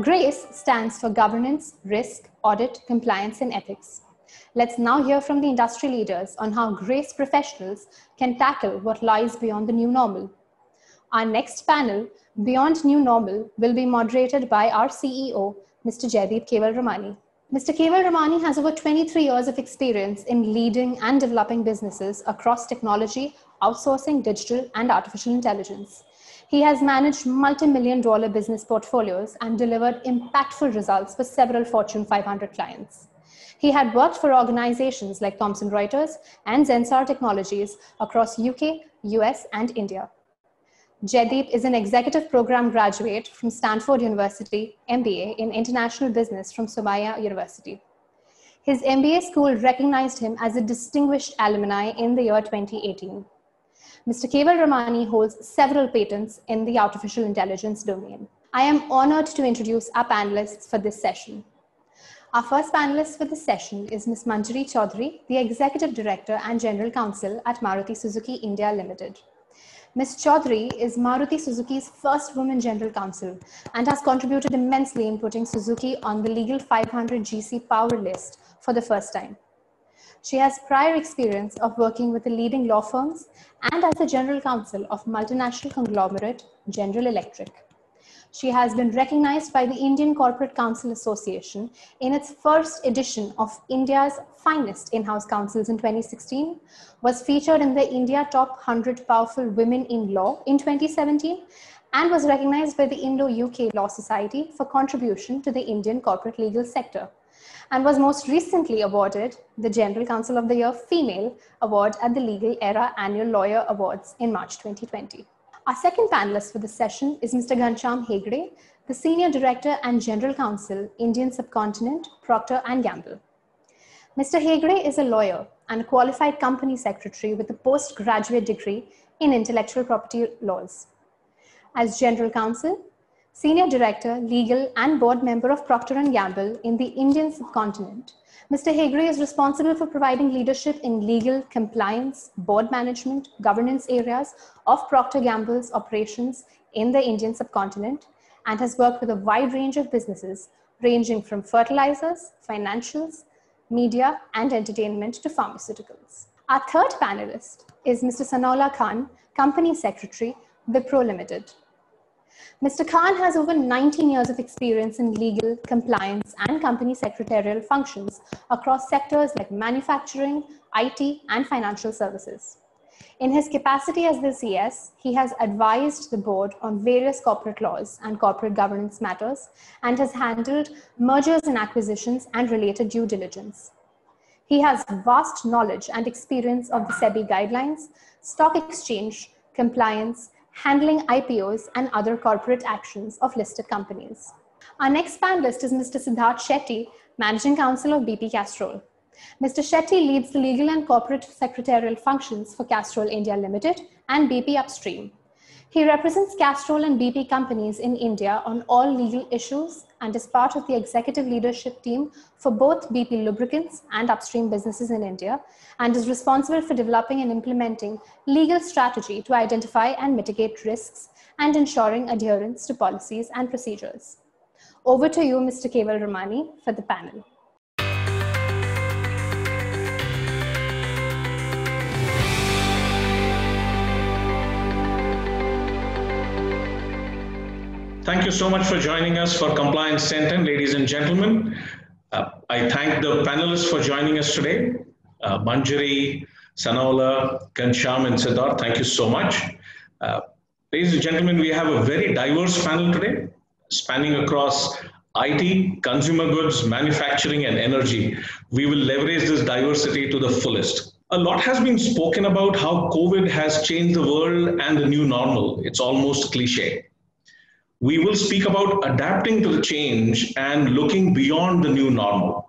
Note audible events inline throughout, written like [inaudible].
GRACE stands for Governance, Risk, Audit, Compliance, and Ethics. Let's now hear from the industry leaders on how GRACE professionals can tackle what lies beyond the new normal. Our next panel, Beyond New Normal, will be moderated by our CEO, Mr. Jaideep Kewalramani. Mr. Kewalramani has over 23 years of experience in leading and developing businesses across technology, outsourcing, digital, and artificial intelligence. He has managed multi million dollar business portfolios and delivered impactful results for several Fortune 500 clients. He had worked for organizations like Thomson Reuters and Zensar Technologies across UK, US, and India. Jaideep is an executive program graduate from Stanford University, MBA in international business from Somaiya University. His MBA school recognized him as a distinguished alumni in the year 2018. Mr. Kewalramani holds several patents in the artificial intelligence domain. I am honored to introduce our panelists for this session. Our first panelist for this session is Ms. Manjaree Chowdhary, the Executive Director and General Counsel at Maruti Suzuki India Limited. Ms. Chowdhary is Maruti Suzuki's first woman general counsel and has contributed immensely in putting Suzuki on the legal 500 GC power list for the first time. She has prior experience of working with the leading law firms and as the general counsel of multinational conglomerate General Electric. She has been recognized by the Indian Corporate Counsel Association in its first edition of India's finest in-house counsels in 2016, was featured in the India Top 100 Powerful Women in Law in 2017, and was recognized by the Indo-UK Law Society for contribution to the Indian corporate legal sector and was most recently awarded the General Counsel of the Year Female Award at the Legal Era Annual Lawyer Awards in March 2020. Our second panelist for this session is Mr. Ghanshyam Hegde, the Senior Director and General Counsel, Indian Subcontinent, Procter & Gamble. Mr. Hegde is a lawyer and a qualified company secretary with a postgraduate degree in intellectual property laws. As General Counsel, Senior Director, Legal and Board Member of Procter & Gamble in the Indian subcontinent, Mr. Hegde is responsible for providing leadership in legal, compliance, board management, governance areas of Procter Gamble's operations in the Indian subcontinent and has worked with a wide range of businesses ranging from fertilizers, financials, media, and entertainment to pharmaceuticals. Our third panelist is Mr. Sanaulla Khan, Company Secretary, Wipro Limited. Mr. Khan has over 19 years of experience in legal, compliance, and company secretarial functions across sectors like manufacturing, IT, and financial services. In his capacity as the CS, he has advised the board on various corporate laws and corporate governance matters and has handled mergers and acquisitions and related due diligence. He has vast knowledge and experience of the SEBI guidelines, stock exchange, compliance, handling IPOs and other corporate actions of listed companies. Our next panelist is Mr. Siddharth Shetty, Managing Counsel of BP Castrol. Mr. Shetty leads the legal and corporate secretarial functions for Castrol India Limited and BP Upstream. He represents Castrol and BP companies in India on all legal issues and is part of the executive leadership team for both BP lubricants and upstream businesses in India and is responsible for developing and implementing legal strategy to identify and mitigate risks and ensuring adherence to policies and procedures. Over to you, Mr. Kewalramani, for the panel. Thank you so much for joining us for Compliance 1010, ladies and gentlemen. Uh, I thank the panelists for joining us today. Uh, Manjaree, Sanaulla, Ghanshyam, and Siddharth, thank you so much. Uh, ladies and gentlemen, we have a very diverse panel today, spanning across IT, consumer goods, manufacturing, and energy. We will leverage this diversity to the fullest. A lot has been spoken about how COVID has changed the world and the new normal. It's almost cliche we will speak about adapting to the change and looking beyond the new normal.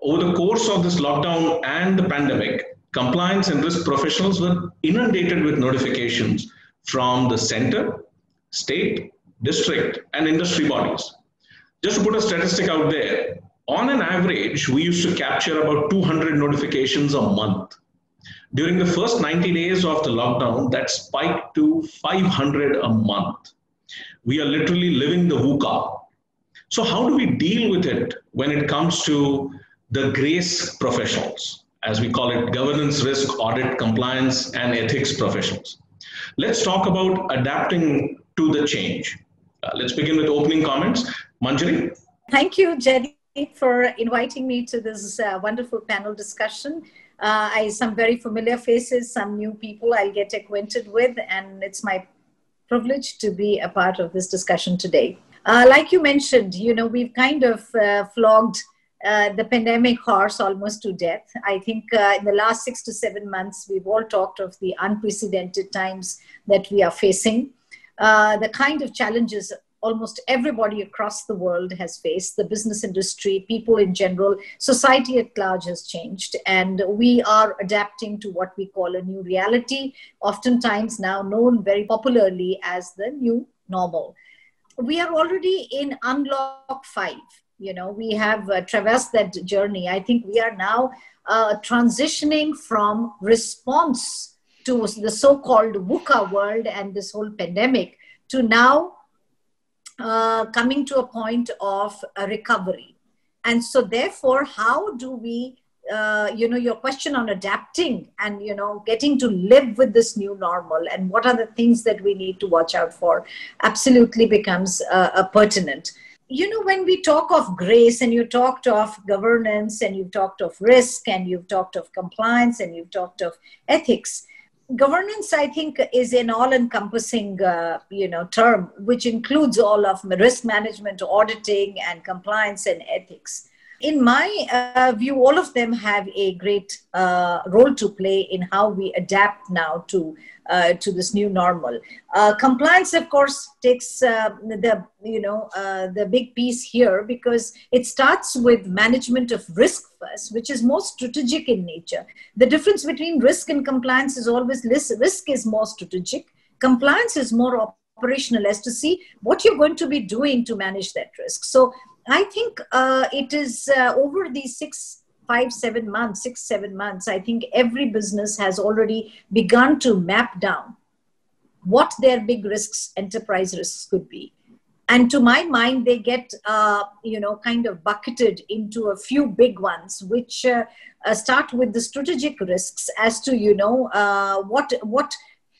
Over the course of this lockdown and the pandemic, compliance and risk professionals were inundated with notifications from the center, state, district, and industry bodies. Just to put a statistic out there, on an average, we used to capture about 200 notifications a month. During the first 90 days of the lockdown, that spiked to 500 a month. We are literally living the VUCA. So, how do we deal with it when it comes to the grace professionals, as we call it governance, risk, audit, compliance, and ethics professionals? Let's talk about adapting to the change. Uh, let's begin with opening comments. Manjaree? Thank you, Jenny, for inviting me to this uh, wonderful panel discussion. Uh, I some very familiar faces, some new people I'll get acquainted with, and it's my privilege to be a part of this discussion today. Uh, like you mentioned, you know, we've kind of uh, flogged uh, the pandemic horse almost to death. I think uh, in the last six to seven months, we've all talked of the unprecedented times that we are facing. Uh, the kind of challenges almost everybody across the world has faced the business industry people in general society at large has changed. And we are adapting to what we call a new reality oftentimes now known very popularly as the new normal. We are already in unlock 5 you know we have uh, traversed that journey. I think we are now uh, transitioning from response to the so-called VUCA world and this whole pandemic to now uh, coming to a point of a recovery. And so, therefore, how do we, uh, you know, your question on adapting and, you know, getting to live with this new normal and what are the things that we need to watch out for absolutely becomes uh, pertinent. You know, when we talk of grace and you talked of governance and you've talked of risk and you've talked of compliance and you've talked of ethics, governance i think is an all encompassing uh, you know term which includes all of risk management auditing and compliance and ethics in my uh, view all of them have a great uh, role to play in how we adapt now to uh, to this new normal. Uh, compliance, of course, takes uh, the you know uh, the big piece here because it starts with management of risk first, which is more strategic in nature. The difference between risk and compliance is always risk is more strategic. Compliance is more operational as to see what you're going to be doing to manage that risk. So I think uh, it is uh, over these six five, seven months, six, seven months, I think every business has already begun to map down what their big risks, enterprise risks could be. And to my mind, they get, uh, you know, kind of bucketed into a few big ones, which uh, uh, start with the strategic risks as to, you know, uh, what what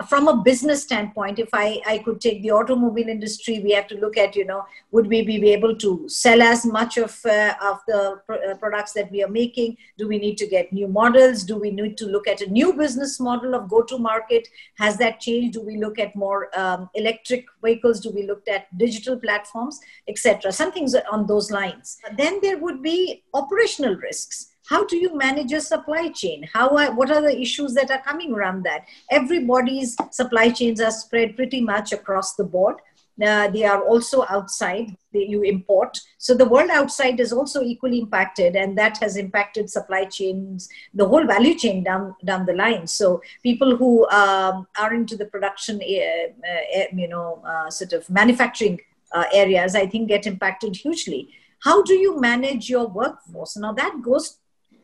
from a business standpoint if i i could take the automobile industry we have to look at you know would we be able to sell as much of uh, of the pr- uh, products that we are making? Do we need to get new models? Do we need to look at a new business model of go to market has that changed? Do we look at more um, electric vehicles? Do we look at digital platforms etc some things on those lines. Then there would be operational risks how do you manage your supply chain? How are, what are the issues that are coming around that? Everybody's supply chains are spread pretty much across the board. Uh, they are also outside you import. So the world outside is also equally impacted and that has impacted supply chains the whole value chain down down the line. So people who um, are into the production uh, uh, you know uh, sort of manufacturing uh, areas i think get impacted hugely. How do you manage your workforce? Now that goes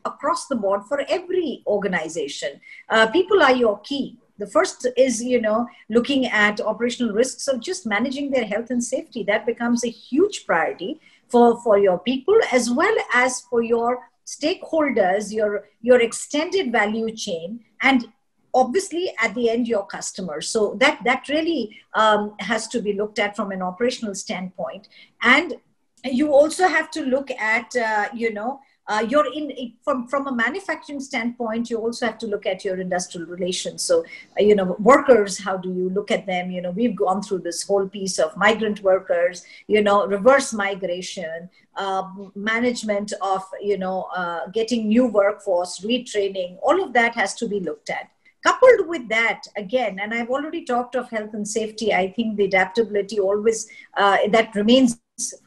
across the board for every organization. Uh, people are your key. The first is, you know, looking at operational risks of just managing their health and safety. That becomes a huge priority for, for your people as well as for your stakeholders, your, your extended value chain, and obviously at the end your customers so that that really um, has to be looked at from an operational standpoint and you also have to look at uh, you know uh, you're in from from a manufacturing standpoint you also have to look at your industrial relations. So uh, you know workers how do you look at them? You know we've gone through this whole piece of migrant workers you know reverse migration uh, management of you know uh, getting new workforce retraining all of that has to be looked at. Coupled with that again and i've already talked of health and safety i think the adaptability always uh, that remains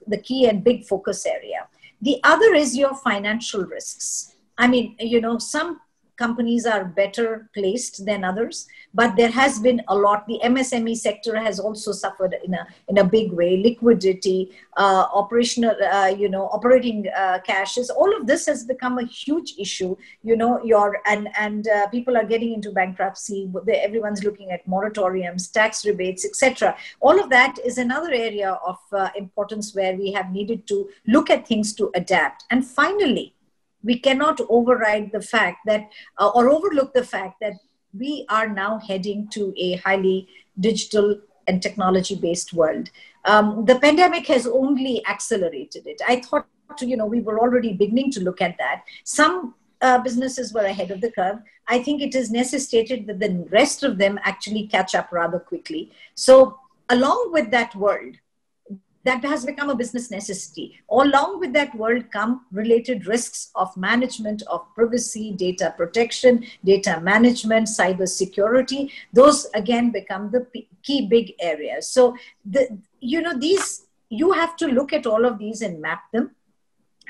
the key and big focus area the other is your financial risks. I mean, you know, some companies are better placed than others, but there has been a lot. The MSME sector has also suffered in a in a big way. Liquidity, uh, operational, uh, you know, operating uh, cashes. All of this has become a huge issue. You know, your and and uh, people are getting into bankruptcy. Everyone's looking at moratoriums, tax rebates, etc. All of that is another area of uh, importance where we have needed to look at things to adapt. And finally we cannot override the fact that uh, or overlook the fact that we are now heading to a highly digital and technology based world. Um, the pandemic has only accelerated it. I thought you know we were already beginning to look at that. Some uh, businesses were ahead of the curve. I think it is necessitated that the rest of them actually catch up rather quickly. So along with that world that has become a business necessity. Along with that world come related risks of management of privacy, data protection, data management, cyber security. Those again become the key big areas. So the you know these you have to look at all of these and map them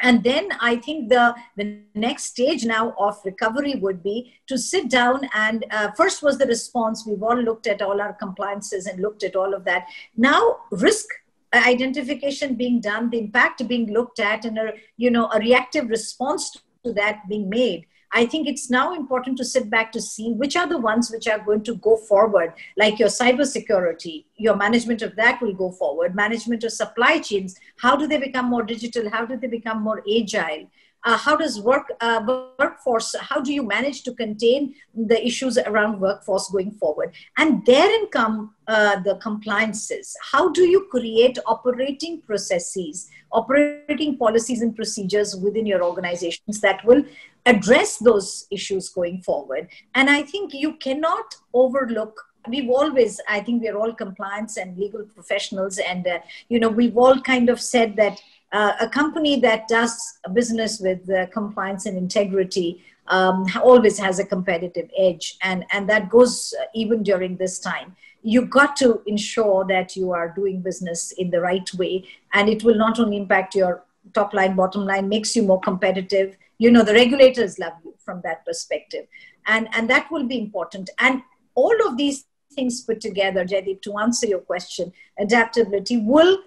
and then i think the the next stage now of recovery would be to sit down and uh, first was the response we've all looked at all our compliances and looked at all of that now risk identification being done, the impact being looked at, and a you know a reactive response to that being made. I think it's now important to sit back to see which are the ones which are going to go forward, like your cybersecurity, your management of that will go forward, management of supply chains, how do they become more digital, how do they become more agile, uh, how does work uh, workforce how do you manage to contain the issues around workforce going forward? And therein come uh, the compliances. How do you create operating processes operating policies and procedures within your organizations that will address those issues going forward? And i think you cannot overlook we've always i think we're all compliance and legal professionals and uh, you know we've all kind of said that uh, a company that does business with uh, compliance and integrity um, always has a competitive edge and and that goes uh, even during this time. You've got to ensure that you are doing business in the right way and it will not only impact your top line bottom line makes you more competitive. You know the regulators love you from that perspective and and that will be important. And all of these things put together Jaideep, to answer your question adaptability will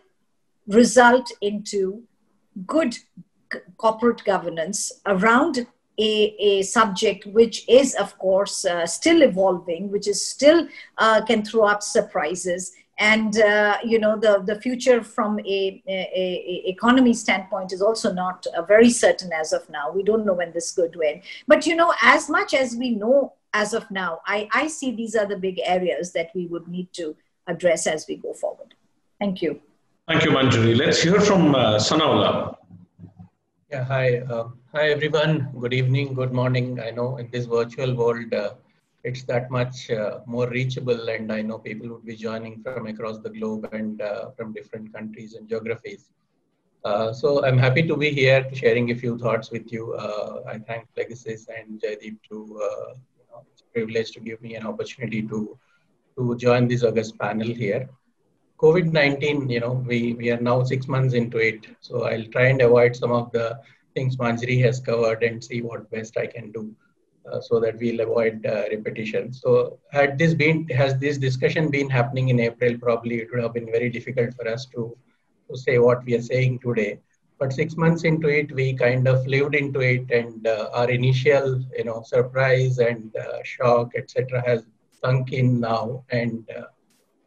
result into good corporate governance around a, a subject which is of course uh, still evolving which is still uh, can throw up surprises. And uh, you know the, the future from a, a, a, economy standpoint is also not uh, very certain as of now. We don't know when this could end. But you know as much as we know as of now I, I see these are the big areas that we would need to address as we go forward. Thank you Thank you, Manjaree. Let's hear from uh, Sanaulla. Yeah, hi. Uh, hi, everyone. Good evening, good morning. I know in this virtual world, uh, it's that much uh, more reachable, and I know people would be joining from across the globe and uh, from different countries and geographies. Uh, so I'm happy to be here sharing a few thoughts with you. Uh, I thank Legasis and Jaideep to, you know, it's a privilege to give me an opportunity to, to join this August panel here. COVID-19, you know, we, we are now six months into it. So I'll try and avoid some of the things Manjaree has covered and see what best I can do uh, so that we'll avoid uh, repetition. So had this been, has this discussion been happening in April, probably it would have been very difficult for us to, to say what we are saying today. But six months into it, we kind of lived into it and uh, our initial, you know, surprise and uh, shock, etc., has sunk in now. And uh,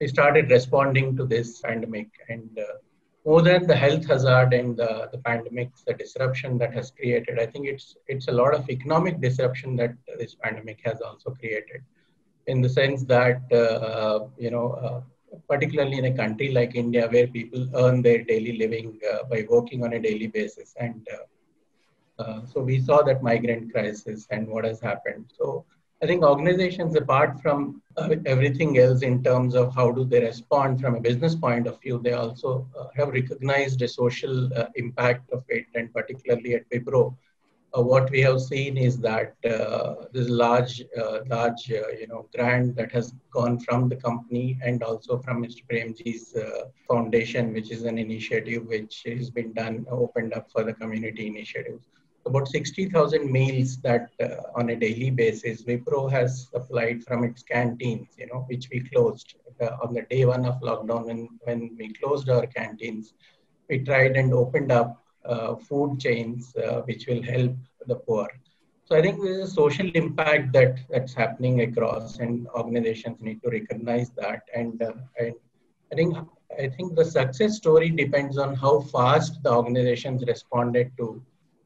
we started responding to this pandemic. And uh, more than the health hazard and the, the pandemic, the disruption that has created, I think it's it's a lot of economic disruption that this pandemic has also created, in the sense that uh, you know. Uh, particularly in a country like India, where people earn their daily living uh, by working on a daily basis, and uh, uh, so we saw that migrant crisis and what has happened. So I think organizations, apart from uh, everything else in terms of how do they respond from a business point of view, they also uh, have recognized the social uh, impact of it, and particularly at Wipro. Uh, what we have seen is that uh, this large, uh, large, you know, grant that has gone from the company and also from Mr. Premji's foundation, which is an initiative which has been done, opened up for the community initiatives about 60,000 meals that uh, on a daily basis Wipro has supplied from its canteens, you know, which we closed uh, on the day one of lockdown when, when we closed our canteens. We tried and opened up uh, food chains uh, which will help the poor. So I think there's a social impact that that's happening across, and organizations need to recognize that. And uh, and I think I think the success story depends on how fast the organizations responded to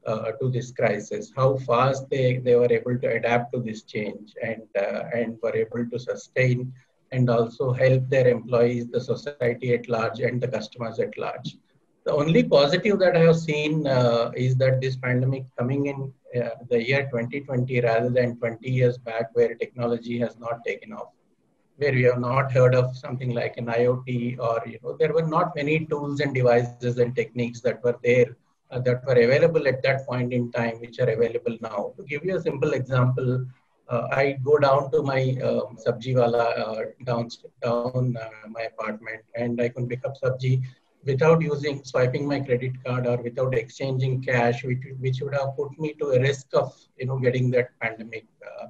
uh, to this crisis, how fast they, they were able to adapt to this change and, uh, and were able to sustain and also help their employees, the society at large, and the customers at large. The only positive that I have seen uh, is that this pandemic coming in uh, the year 2020 rather than 20 years back, where technology has not taken off, where we have not heard of something like an IoT, or you know, there were not many tools and devices and techniques that were there uh, that were available at that point in time, which are available now. To give you a simple example, uh, I go down to my um, sabji wala uh, down, down uh, my apartment and I can pick up sabji without using swiping my credit card or without exchanging cash, which, which would have put me to a risk of you know getting that pandemic uh,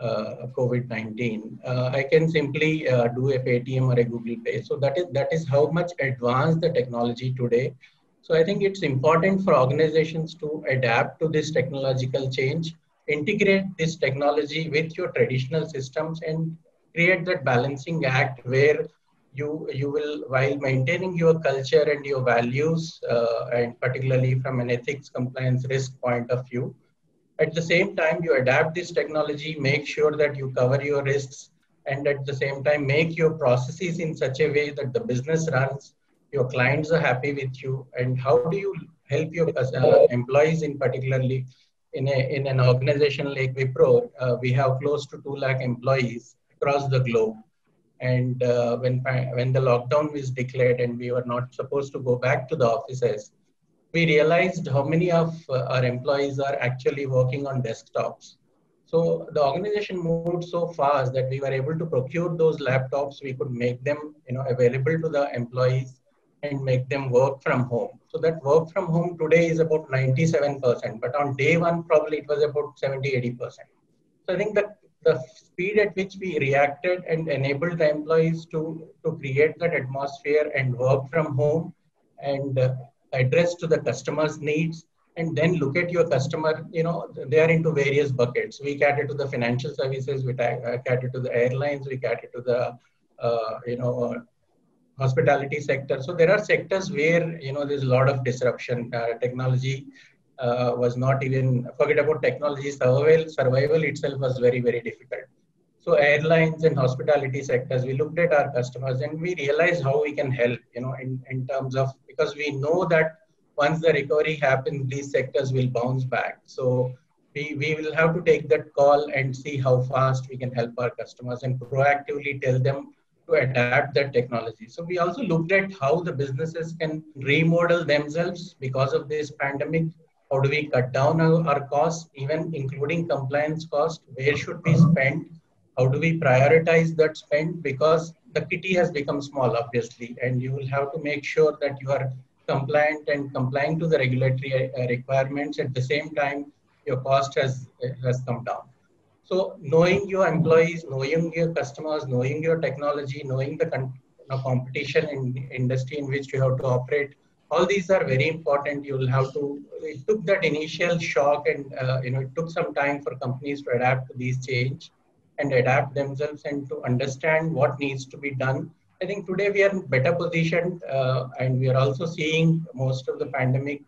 uh, COVID-19. Uh, I can simply do a Paytm or a Google Pay. So that is that is how much advanced the technology today so I think it's important for organizations to adapt to this technological change, integrate this technology with your traditional systems and create that balancing act where you, you will, while maintaining your culture and your values, uh, and particularly from an ethics, compliance, risk point of view, at the same time, you adapt this technology, make sure that you cover your risks, and at the same time, make your processes in such a way that the business runs your clients are happy with you and how do you help your uh, employees in particularly in, a, in an organization like Wipro, uh, we have close to 2 lakh employees across the globe. And uh, when, when the lockdown was declared and we were not supposed to go back to the offices, we realized how many of uh, our employees are actually working on desktops. So the organization moved so fast that we were able to procure those laptops. We could make them, you know, available to the employees and make them work from home. So that work from home today is about 97%, but on day one, probably it was about 70, 80%. So I think that the speed at which we reacted and enabled the employees to, to create that atmosphere and work from home and uh, address to the customer's needs and then look at your customer, you know, they are into various buckets. We cater to the financial services, we uh, cater to the airlines, we cater to the, uh, you know, hospitality sector. So there are sectors where you know there's a lot of disruption. Uh, technology uh, was not even forget about technology survival. Survival itself was very very difficult. So airlines and hospitality sectors, we looked at our customers and we realized how we can help. You know, in in terms of because we know that once the recovery happens, these sectors will bounce back. So we, we will have to take that call and see how fast we can help our customers and proactively tell them to adapt that technology. So we also looked at how the businesses can remodel themselves because of this pandemic. How do we cut down our, costs, even including compliance cost? Where should we spend? How do we prioritize that spend? Because the kitty has become small, obviously, and you will have to make sure that you are compliant and complying to the regulatory uh, requirements. At the same time, your cost has has come down. So knowing your employees, knowing your customers, knowing your technology, knowing the con- competition in industry in which you have to operate, all these are very important. You will have to. It took that initial shock, and uh, you know, it took some time for companies to adapt to these change and adapt themselves and to understand what needs to be done. I think today we are in better position, uh, and we are also seeing most of the pandemic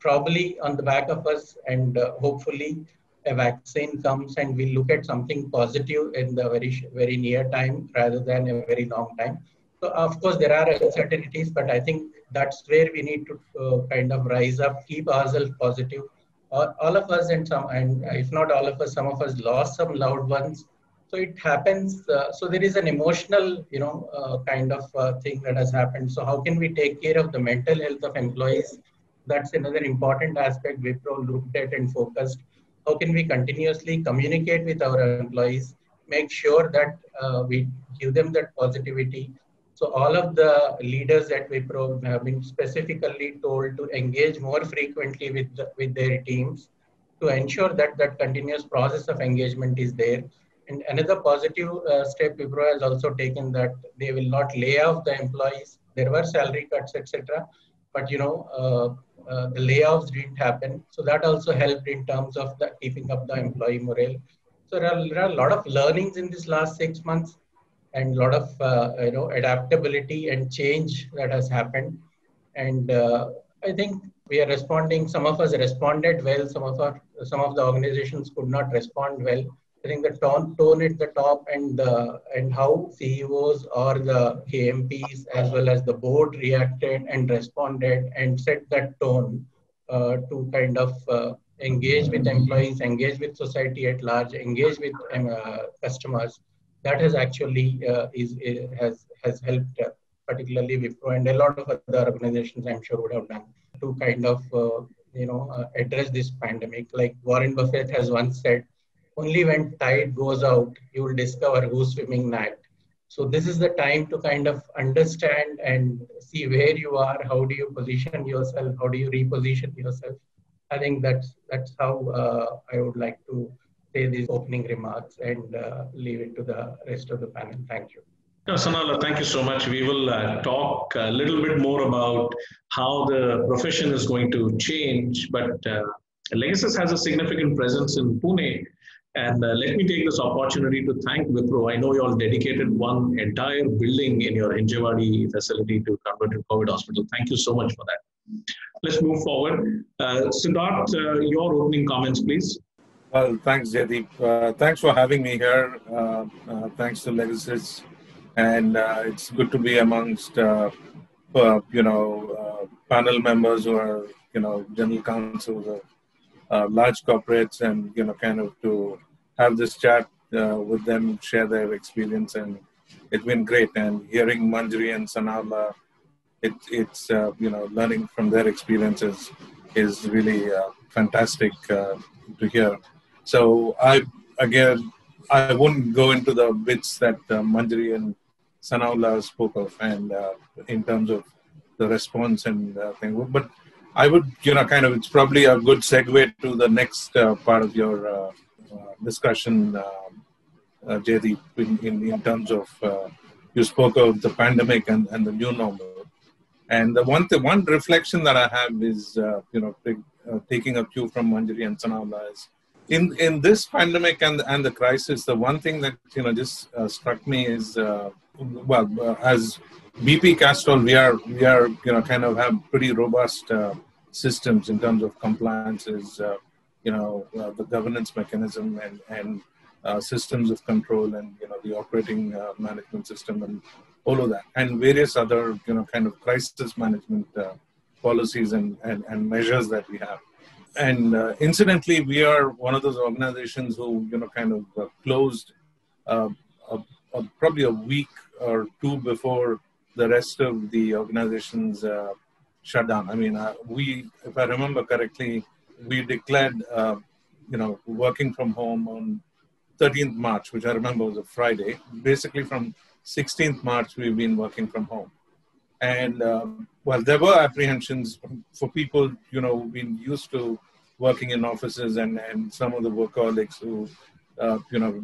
probably on the back of us, and uh, hopefully a vaccine comes and we look at something positive in the very very near time rather than a very long time. So of course there are uncertainties, but I think that's where we need to uh, kind of rise up, keep ourselves positive. All, all of us and some, and if not all of us, some of us lost some loved ones. So it happens. Uh, so there is an emotional, you know, uh, kind of uh, thing that has happened. So how can we take care of the mental health of employees? That's another important aspect Wipro looked at and focused how can we continuously communicate with our employees, make sure that uh, we give them that positivity. So all of the leaders at Wipro have been specifically told to engage more frequently with, the, with their teams to ensure that that continuous process of engagement is there. And another positive uh, step Wipro has also taken that they will not lay off the employees. There were salary cuts, etc. But you know, uh, uh, the layoffs didn't happen. So that also helped in terms of the keeping up the employee morale. So there are, there are a lot of learnings in this last six months and a lot of uh, you know adaptability and change that has happened. And uh, I think we are responding. Some of us responded well. Some of our some of the organizations could not respond well. Think the tone, tone at the top and the and how CEOs or the KMPs as well as the board reacted and responded and set that tone uh, to kind of uh, engage with employees, engage with society at large, engage with um, uh, customers. That has actually uh, is, has has helped uh, particularly Wipro and a lot of other organizations I'm sure would have done to kind of uh, you know address this pandemic. Like Warren Buffett has once said, only when tide goes out you will discover who's swimming naked. So this is the time to kind of understand and see where you are. How do you position yourself? How do you reposition yourself? I think that's that's how uh, I would like to say these opening remarks and uh, leave it to the rest of the panel. Thank you. Sanaulla, thank you so much. We will uh, talk a little bit more about how the profession is going to change, but uh, Legasis has a significant presence in Pune. And uh, let me take this opportunity to thank Wipro. I know you all dedicated one entire building in your Hinjawadi facility to convert to COVID hospital. Thank you so much for that. Let's move forward. Uh, Siddharth, uh, your opening comments, please. Well, thanks, Jaideep. Uh, thanks for having me here. Uh, uh, thanks to Legasis and it's good to be amongst you know panel members who are you know general counsels uh, large corporates and you know kind of to have this chat uh, with them share their experience and it's been great and hearing Manjaree and Sanaulla it, it's you know learning from their experiences is really fantastic to hear so i again I wouldn't go into the bits that uh, Manjaree and Sanaulla spoke of, and uh, in terms of the response and uh, thing. But I would, you know, kind of, it's probably a good segue to the next uh, part of your uh, uh, discussion, uh, uh in, in, in, terms of you spoke of the pandemic and, and the new normal. And the one th- one reflection that I have is, you know, taking a cue from Manjaree and Sanaulla is in in this pandemic and and the crisis, the one thing that you know just struck me is well, uh, as BP Castrol, we are we are you know kind of have pretty robust uh, systems in terms of compliances, uh, you know, uh, the governance mechanism and and uh, systems of control and you know the operating uh, management system and all of that, and various other you know kind of crisis management policies and, and and measures that we have. And incidentally, we are one of those organizations who you know kind of closed. A, a, probably a week or two before the rest of the organizations uh, shut down. I mean, uh, we, if I remember correctly, we declared, uh, you know, working from home on 13th March, which I remember was a Friday. Basically, from 16th March, we've been working from home. And um, well, there were apprehensions for people, you know, been used to working in offices and, and some of the workaholics who, uh, you know,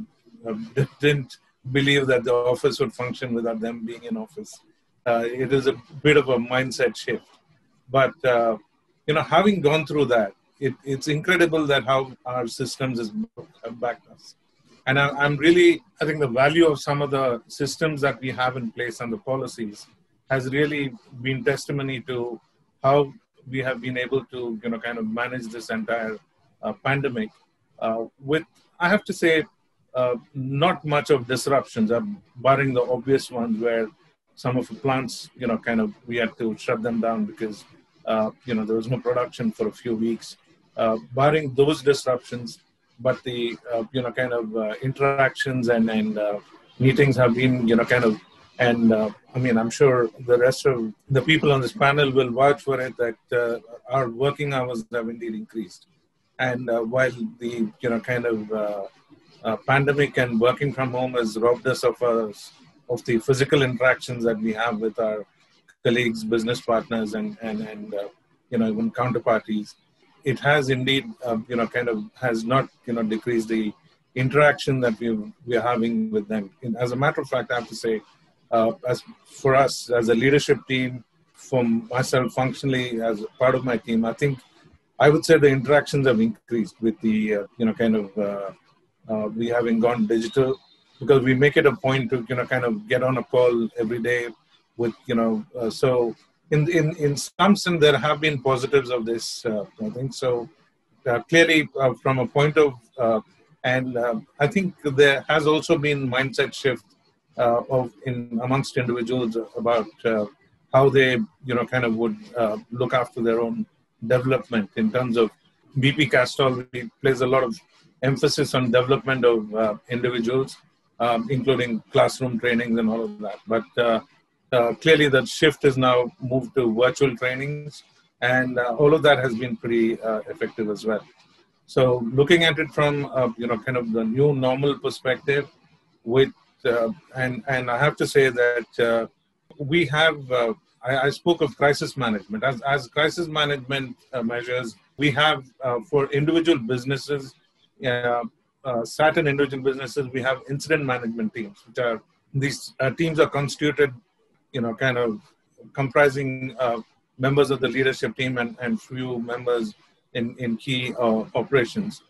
[laughs] didn't believe that the office would function without them being in office. Uh, it is a bit of a mindset shift. But, uh, you know, having gone through that, it, it's incredible that how our systems has backed us. And I, am really, I think the value of some of the systems that we have in place and the policies has really been testimony to how we have been able to, you know, kind of manage this entire uh, pandemic uh, with, I have to say, uh, not much of disruptions, uh, barring the obvious ones where some of the plants, you know, kind of we had to shut them down because, Uh, you know, there was no production for a few weeks. Uh, barring those disruptions, but the, uh, you know, kind of uh, interactions and, and uh, meetings have been, you know, kind of, and I mean, I'm sure the rest of the people on this panel will vouch for it that our working hours have indeed increased. And while the, you know, kind of uh, pandemic and working from home has robbed us of us of the physical interactions that we have with our colleagues, business partners, and and and uh, you know even counterparties. it has indeed, uh, you know, kind of has not, you know, decreased the interaction that we we are having with them. As a matter of fact, I have to say, uh, as for us as a leadership team, from myself functionally as part of my team, I think I would say the interactions have increased with the uh, you know kind of uh, uh, we having gone digital because we make it a point to you know kind of get on a call every day with you know uh, so in in in some sense there have been positives of this uh, I think so uh, clearly from a point of and I think there has also been mindset shift of in amongst individuals about how they you know kind of would look after their own development in terms of BP Castrol plays a lot of emphasis on development of uh, individuals, um, including classroom trainings and all of that. But uh, uh, clearly, that shift is now moved to virtual trainings, and uh, all of that has been pretty uh, effective as well. So, looking at it from uh, you know kind of the new normal perspective, with and and I have to say that we have I, I, spoke of crisis management. As, as crisis management uh, measures, we have uh, for individual businesses, uh, uh certain individual businesses, we have incident management teams, which are these uh, teams are constituted, you know, kind of comprising uh, members of the leadership team and, and few members in, in key operations.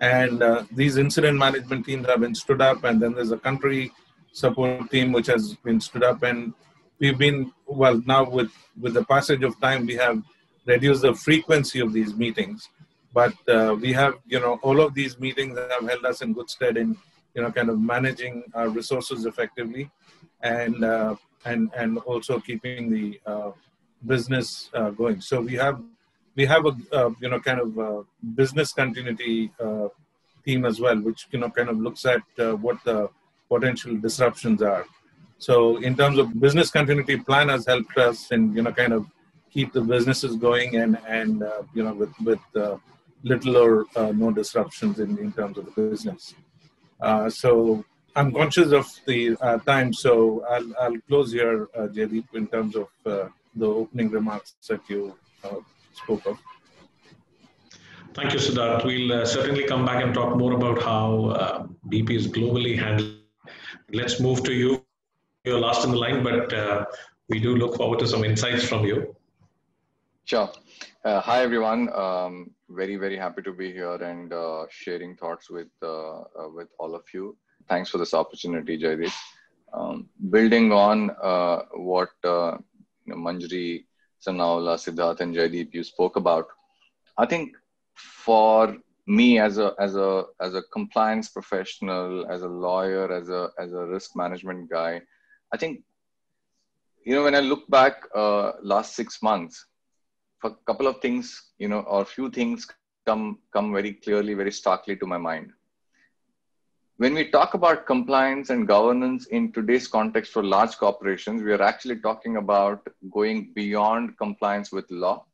And these incident management teams have been stood up, and then there's a country support team which has been stood up. And we've been well now with with the passage of time we have reduced the frequency of these meetings. But uh, we have you know all of these meetings have held us in good stead in you know kind of managing our resources effectively. And uh, and and also keeping the uh, business uh, going so we have we have a uh, you know kind of business continuity uh, team as well which you know kind of looks at what the potential disruptions are so in terms of business continuity, plan has helped us in you know kind of keep the businesses going and and uh, you know with with uh, little or uh, no disruptions in, in terms of the business. Uh, so I'm conscious of the uh, time, so I'll, I'll close here, uh, Jaideep, in terms of uh, the opening remarks that you spoke of. Thank you, Siddharth. We'll certainly come back and talk more about how BP is globally handled. Let's move to you you're last in the line, but uh, we do look forward to some insights from you. Sure. Uh, hi, everyone. Um, very, very happy to be here and uh, sharing thoughts with uh, uh, with all of you. Thanks for this opportunity, Jaideep. Um, building on uh, what you know, Manjaree, Sanaulla, Siddharth, and Jaideep you spoke about, I think for me as a as a as a compliance professional, as a lawyer, as a as a risk management guy, I think, you know, when I look back uh, last six months, for a couple of things, you know, or a few things come come very clearly, very starkly to my mind. When we talk about compliance and governance in today's context for large corporations, we are actually talking about going beyond compliance with law.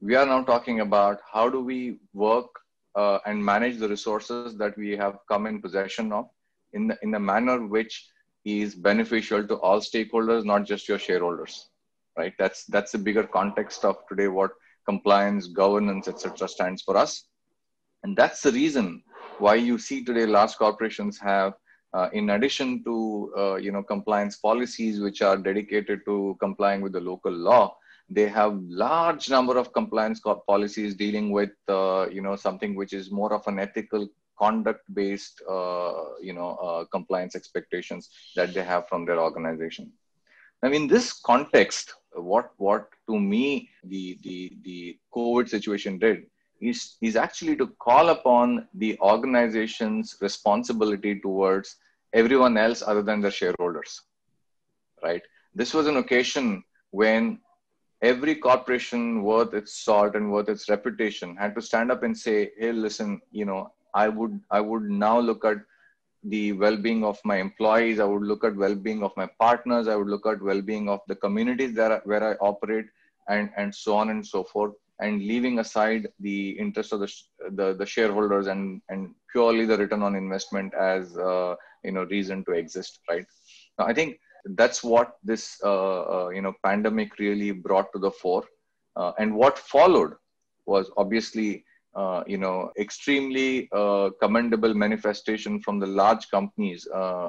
We are now talking about how do we work uh, and manage the resources that we have come in possession of in the, in the manner which is beneficial to all stakeholders, not just your shareholders, right? That's that's the bigger context of today what compliance, governance, etc. stands for us, and that's the reason why you see today large corporations have, uh, in addition to uh, you know compliance policies which are dedicated to complying with the local law, they have large number of compliance policies dealing with uh, you know something which is more of an ethical conduct based uh, you know uh, compliance expectations that they have from their organization. Now in this context what what to me the the the covid situation did is is actually to call upon the organization's responsibility towards everyone else other than their shareholders right this was an occasion when every corporation worth its salt and worth its reputation had to stand up and say hey listen you know I would I would now look at the well-being of my employees. I would look at well-being of my partners. I would look at well-being of the communities that where I operate, and and so on and so forth. And leaving aside the interest of the the, the shareholders and and purely the return on investment as uh, you know reason to exist. Right. Now, I think that's what this uh, uh, you know pandemic really brought to the fore, uh, and what followed was obviously uh, you know extremely uh, commendable manifestation from the large companies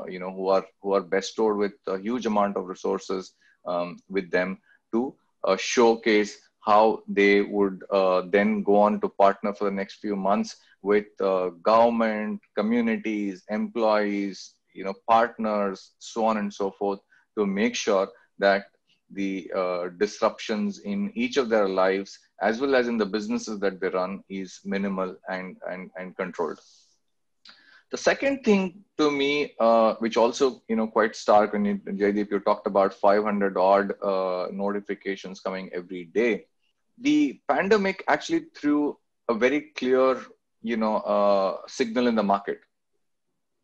you know who are who are bestowed with a huge amount of resources um, with them to showcase how they would uh, then go on to partner for the next few months with uh, government communities employees you know partners so on and so forth to make sure that the disruptions in each of their lives as well as in the businesses that they run is minimal and, and, and controlled. The second thing to me, uh, which also you know quite stark when you, Jaideep, you talked about 500 odd uh, notifications coming every day. The pandemic actually threw a very clear you know uh, signal in the market.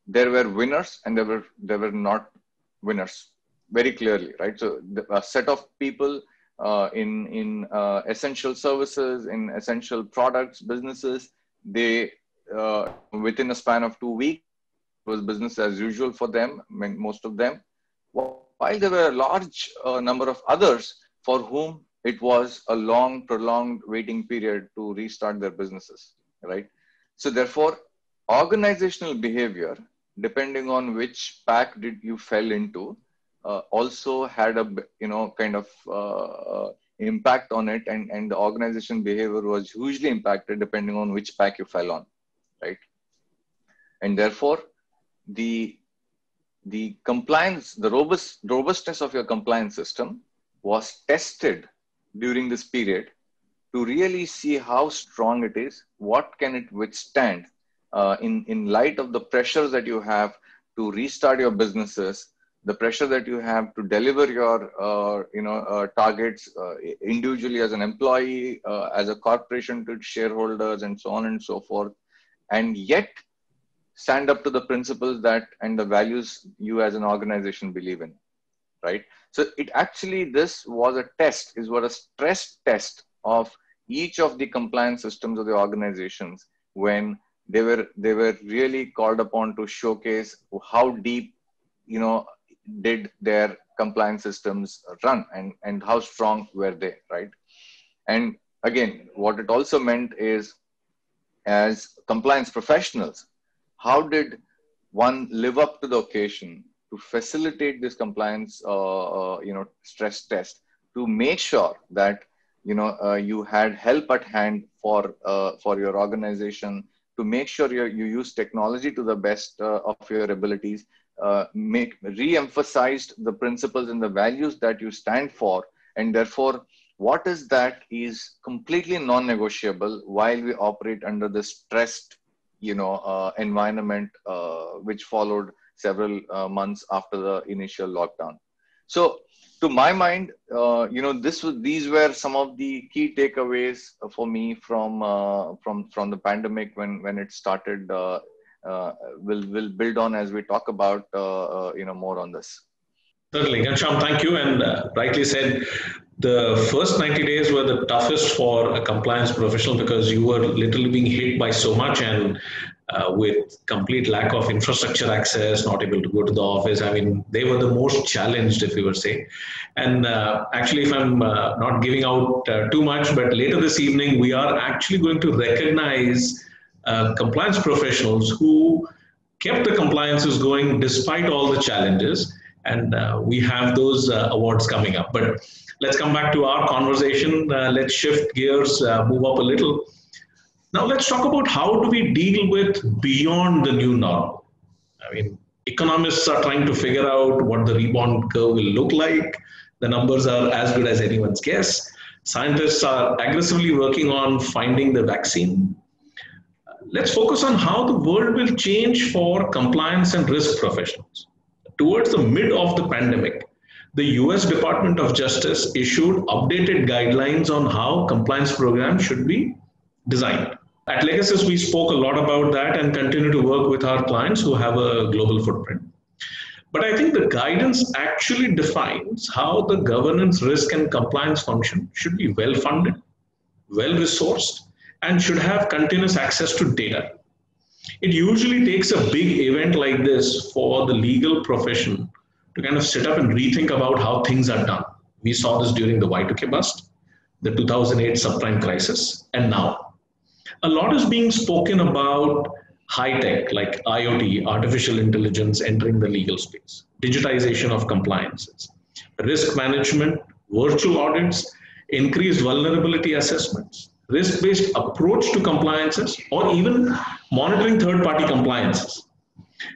There were winners and there were there were not winners very clearly, right? So the, a set of people uh, in in uh, essential services, in essential products, businesses, they uh, within a span of two weeks was business as usual for them, most of them. While there were a large uh, number of others for whom it was a long, prolonged waiting period to restart their businesses, right? So therefore, organizational behavior, depending on which pack did you fell into, uh, also had a you know kind of uh, uh, impact on it and, and the organization behavior was hugely impacted depending on which pack you fell on right and therefore the the compliance the robust robustness of your compliance system was tested during this period to really see how strong it is what can it withstand uh, in in light of the pressures that you have to restart your businesses the pressure that you have to deliver your uh, you know uh, targets uh, individually as an employee uh, as a corporation to shareholders and so on and so forth and yet stand up to the principles that and the values you as an organization believe in right so it actually this was a test is what a stress test of each of the compliance systems of the organizations when they were they were really called upon to showcase how deep you know did their compliance systems run and, and how strong were they, right? And again, what it also meant is as compliance professionals, how did one live up to the occasion to facilitate this compliance, uh, uh, you know, stress test to make sure that you know uh, you had help at hand for uh, for your organization to make sure you, you use technology to the best uh, of your abilities uh, make re-emphasized the principles and the values that you stand for. And therefore what is that is completely non-negotiable while we operate under the stressed you know uh, environment which followed several uh, months after the initial lockdown so to my mind uh, you know this was these were some of the key takeaways for me from uh, from from the pandemic when when it started uh, will will build on as we talk about uh, uh, you know more on this. Certainly, Ghanshyam, thank you. And uh, rightly said, the first 90 days were the toughest for a compliance professional because you were literally being hit by so much and uh, with complete lack of infrastructure access, not able to go to the office. I mean, they were the most challenged, if you were say. And uh, actually, if I'm not giving out too much, but later this evening, we are actually going to recognize uh, compliance professionals who kept the compliances going despite all the challenges. And uh, we have those uh, awards coming up. But let's come back to our conversation. Uh, let's shift gears, uh, move up a little. Now, let's talk about how do we deal with beyond the new normal. I mean, economists are trying to figure out what the rebound curve will look like. The numbers are as good as anyone's guess. Scientists are aggressively working on finding the vaccine let's focus on how the world will change for compliance and risk professionals. Towards the mid of the pandemic, the US Department of Justice issued updated guidelines on how compliance programs should be designed. At Legasis, we spoke a lot about that and continue to work with our clients who have a global footprint. But I think the guidance actually defines how the governance, risk, and compliance function should be well funded, well resourced, and should have continuous access to data. It usually takes a big event like this for the legal profession to kind of sit up and rethink about how things are done. We saw this during the Y2K bust. the 2008 subprime crisis, and now. A lot is being spoken about high tech like IoT, artificial intelligence entering the legal space, digitization of compliances, risk management, virtual audits, increased vulnerability assessments, risk based approach to compliances, or even monitoring third party compliances.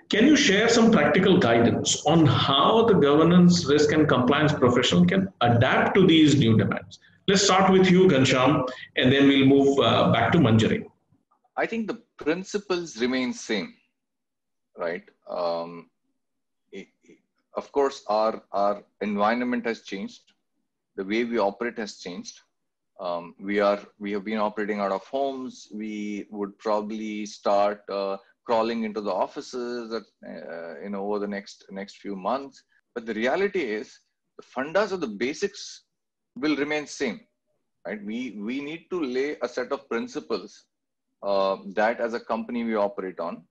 Can you share some practical guidance on how the governance, risk, and compliance professional can adapt to these new demands? Let's start with you, Ghanshyam, and then we'll move uh, back to Manjaree. I think the principles remain same, right? Um, it, of course, our our environment has changed, the way we operate has changed. Um, we are we have been operating out of homes. We would probably start uh, crawling into the offices that, uh, you know over the next next few months. But the reality is, the fundas of the basics will remain same right? We we need to lay a set of principles uh, that as a company we operate on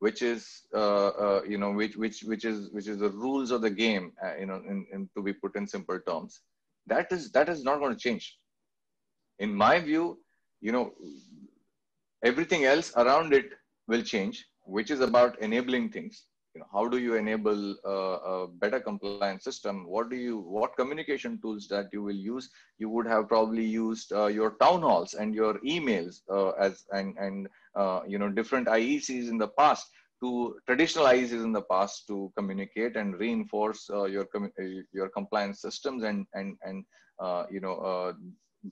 which is uh, uh, you know which which which is which is the rules of the game uh, you know in, in, to be put in simple terms. That is that is not going to change. In my view you know everything else around it will change which is about enabling things you know, how do you enable a better compliance system? What do you, what communication tools that you will use? You would have probably used uh, your town halls and your emails uh, as and and uh, you know different IECs in the past to traditional IECs in the past to communicate and reinforce uh, your com uh, your compliance systems and and and uh, you know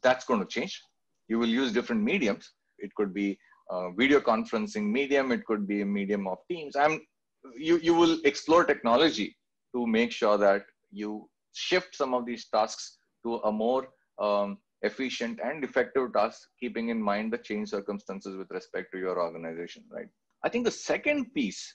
that's going to change. You will use different mediums. It could be video conferencing medium. It could be a medium of Teams. I'm you, you will explore technology to make sure that you shift some of these tasks to a more um, efficient and effective task, keeping in mind the change circumstances with respect to your organization, right? I think the second piece,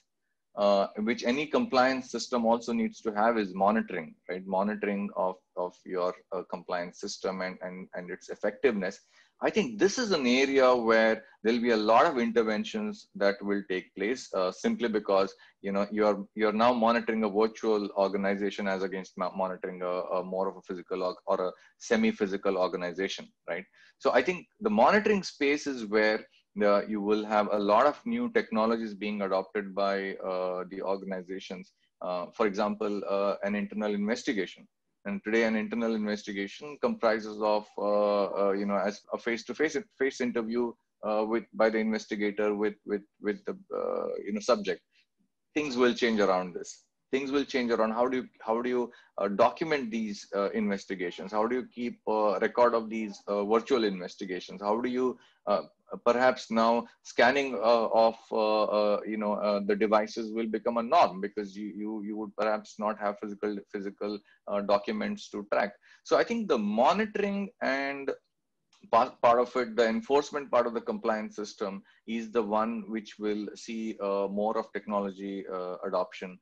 uh, which any compliance system also needs to have is monitoring, right? Monitoring of, of your uh, compliance system and, and, and its effectiveness. I think this is an area where there'll be a lot of interventions that will take place uh, simply because you know you're you're now monitoring a virtual organization as against monitoring a, a more of a physical or, or a semi-physical organization, right? So I think the monitoring space is where uh, you will have a lot of new technologies being adopted by uh, the organizations. Uh, for example, uh, an internal investigation and today, an internal investigation comprises of, uh, uh, you know, as a face-to-face face interview uh, with by the investigator with with with the you know subject. Things will change around this. Things will change around how do you how do you uh, document these uh, investigations? How do you keep a record of these uh, virtual investigations? How do you uh, Uh, perhaps now scanning uh, of uh, uh you know uh, the devices will become a norm because you, you you would perhaps not have physical physical documents to track. So i think the monitoring and part, part of it the enforcement part of the compliance system is the one which will see more of technology adoption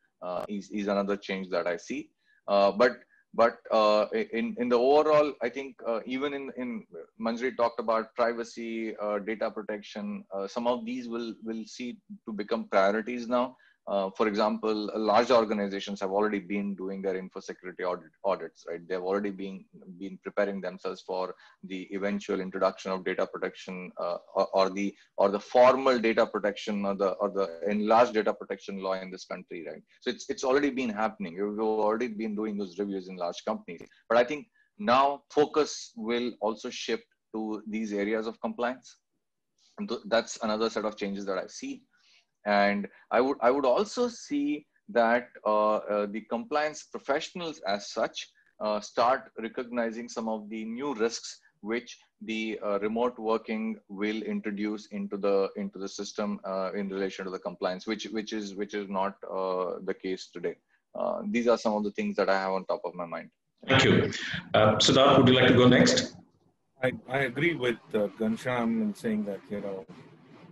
is, is another change that i see. But but uh, in in the overall i think uh, even in in Manjaree talked about privacy uh, data protection uh, some of these will will see to become priorities now uh, for example, large organizations have already been doing their info security audit, audits, right? They've already been been preparing themselves for the eventual introduction of data protection uh, or, or, the or the formal data protection or the or the enlarged data protection law in this country, right? So it's it's already been happening. We've already been doing those reviews in large companies, but I think now focus will also shift to these areas of compliance. And th that's another set of changes that I see. And I would, I would also see that uh, uh, the compliance professionals as such uh, start recognizing some of the new risks which the uh, remote working will introduce into the into the system uh, in relation to the compliance which which is which is not uh, the case today. These are some of the things that i have on top of my mind. Thank you. Uh, siddharth would you like to go next? I, I agree with uh, Ghanshyam in saying that you know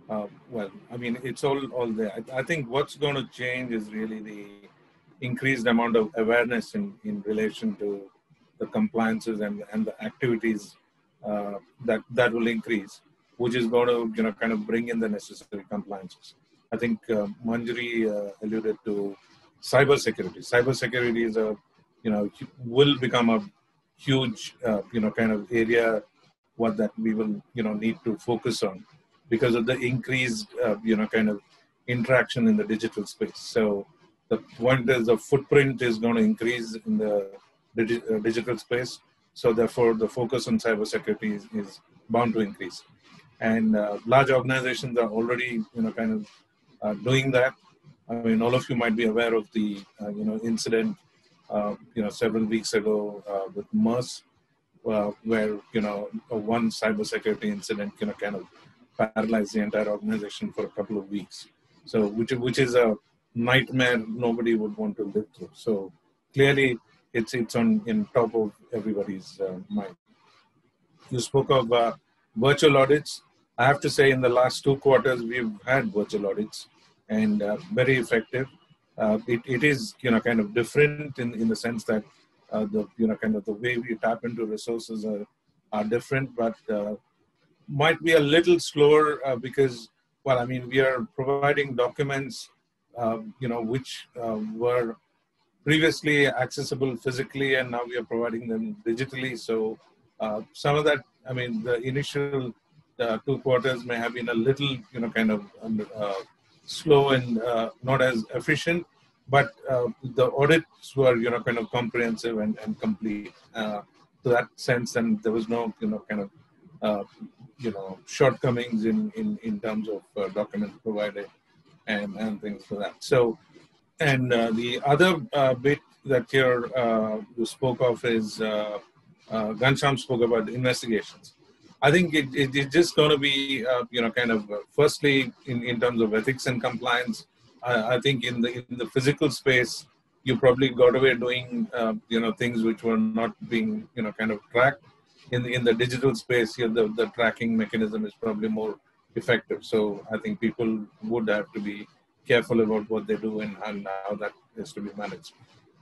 uh, well, I mean, it's all all there. I, I, think what's going to change is really the increased amount of awareness in, in relation to the compliances and and the activities uh, that that will increase, which is going to you know kind of bring in the necessary compliances. I think uh, Manjaree uh, alluded to cybersecurity. Cybersecurity is a you know will become a huge uh, you know kind of area what that we will you know need to focus on because of the increased uh, you know kind of interaction in the digital space. So the point is the footprint is going to increase in the digi- uh, digital space. So therefore, the focus on cybersecurity is, is bound to increase. And uh, large organizations are already you know kind of uh, doing that. I mean, all of you might be aware of the uh, you know incident uh, you know several weeks ago with Maersk, where you know one cybersecurity incident you know kind of paralyze the entire organization for a couple of weeks. So, which which is a nightmare nobody would want to live through. So, clearly, it's it's on in top of everybody's uh, mind. You spoke of uh, virtual audits. I have to say, in the last two quarters, we've had virtual audits and uh, very effective. Uh, it, it is you know kind of different in, in the sense that uh, the you know kind of the way we tap into resources are, are different, but uh, might be a little slower uh, because, well, I mean, we are providing documents, uh, you know, which uh, were previously accessible physically, and now we are providing them digitally. So uh, some of that, I mean, the initial uh, two quarters may have been a little, you know, kind of uh, slow and not as efficient, but the audits were, you know, kind of comprehensive and, and complete. to that sense, and there was no, you know, kind of uh, you know shortcomings in in in terms of uh, documents provided and and things like that so and uh, the other uh, bit that here uh, you spoke of is uh, uh, Ghanshyam spoke about investigations. I think it, it, it's just going to be, uh, you know, kind of, firstly, in, in terms of ethics and compliance, I think in the in the physical space, you probably got away doing, you know, things which were not being, you know, kind of tracked in the, in the digital space here, the, the tracking mechanism is probably more effective. So I think people would have to be careful about what they do and, and how that is to be managed.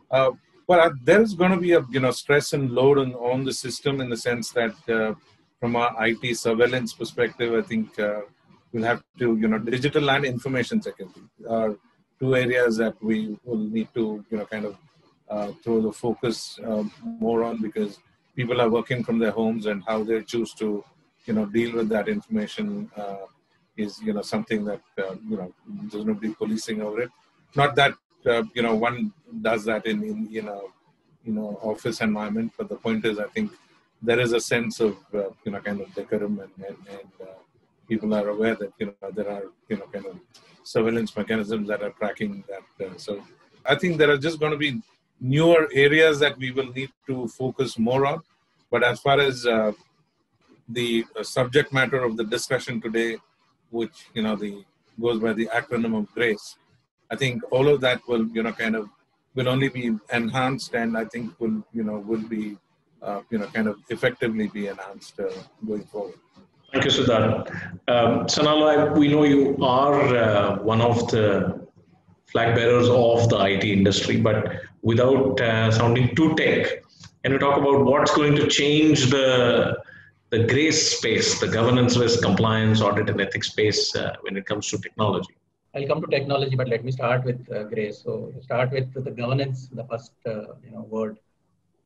Uh, but there is going to be a you know stress and load on, on the system in the sense that uh, from our IT surveillance perspective, I think uh, we'll have to you know digital and information security are two areas that we will need to you know kind of uh, throw the focus uh, more on because people are working from their homes and how they choose to, you know, deal with that information uh, is, you know, something that, uh, you know, there's nobody policing over it. Not that, uh, you know, one does that in, in, you know, you know, office environment, but the point is, I think there is a sense of, uh, you know, kind of decorum and, and, and uh, people are aware that, you know, there are, you know, kind of surveillance mechanisms that are tracking that. Uh, so I think there are just going to be newer areas that we will need to focus more on. But as far as uh, the uh, subject matter of the discussion today, which you know the goes by the acronym of GRACE, I think all of that will you know kind of will only be enhanced, and I think will you know will be uh, you know kind of effectively be enhanced uh, going forward. Thank you, Siddharth. Um, Sanaulla, we know you are uh, one of the flag bearers of the IT industry, but without uh, sounding too tech, can we talk about what's going to change the the grace space, the governance, risk, compliance, audit, and ethics space uh, when it comes to technology? I'll come to technology, but let me start with uh, grace. So start with the governance, the first uh, you know word.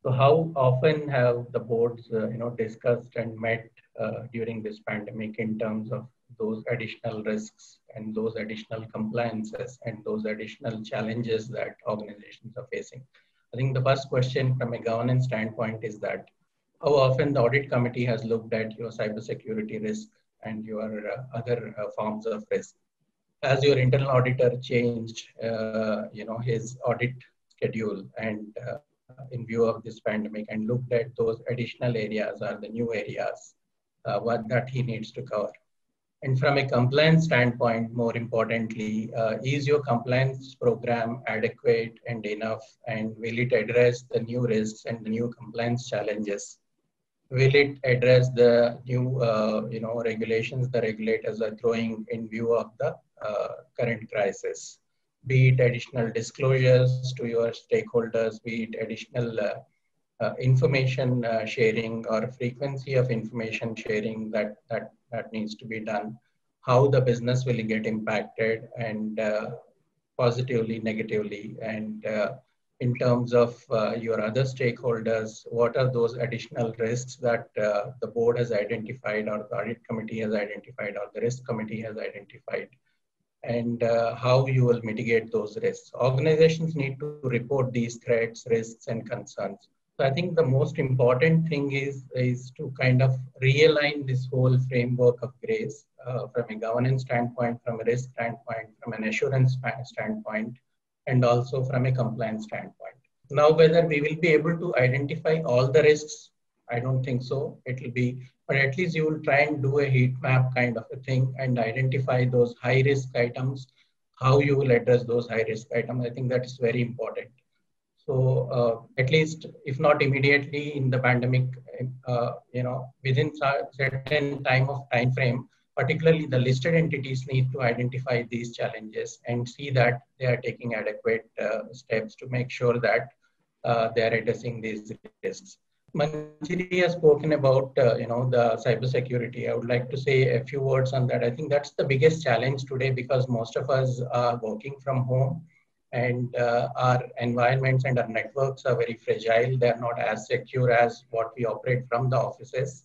So how often have the boards uh, you know discussed and met uh, during this pandemic in terms of those additional risks and those additional compliances and those additional challenges that organizations are facing. I think the first question from a governance standpoint is that how often the audit committee has looked at your cybersecurity risk and your uh, other uh, forms of risk. As your internal auditor changed, uh, you know, his audit schedule and uh, in view of this pandemic and looked at those additional areas or the new areas, uh, what that he needs to cover. And from a compliance standpoint, more importantly, uh, is your compliance program adequate and enough? And will it address the new risks and the new compliance challenges? Will it address the new, uh, you know, regulations the regulators are throwing in view of the uh, current crisis? Be it additional disclosures to your stakeholders, be it additional uh, uh, information uh, sharing or frequency of information sharing that, that, that needs to be done, how the business will get impacted and uh, positively, negatively, and uh, in terms of uh, your other stakeholders, what are those additional risks that uh, the board has identified or the audit committee has identified or the risk committee has identified and uh, how you will mitigate those risks. Organizations need to report these threats, risks and concerns. I think the most important thing is, is to kind of realign this whole framework of GRACE uh, from a governance standpoint, from a risk standpoint, from an assurance standpoint, and also from a compliance standpoint. Now, whether we will be able to identify all the risks, I don't think so. It will be, but at least you will try and do a heat map kind of a thing and identify those high risk items, how you will address those high risk items. I think that is very important. So uh, at least, if not immediately in the pandemic, uh, you know, within certain time of time frame, particularly the listed entities need to identify these challenges and see that they are taking adequate uh, steps to make sure that uh, they are addressing these risks. Manjaree has spoken about uh, you know the cybersecurity. I would like to say a few words on that. I think that's the biggest challenge today because most of us are working from home and uh, our environments and our networks are very fragile. They are not as secure as what we operate from the offices.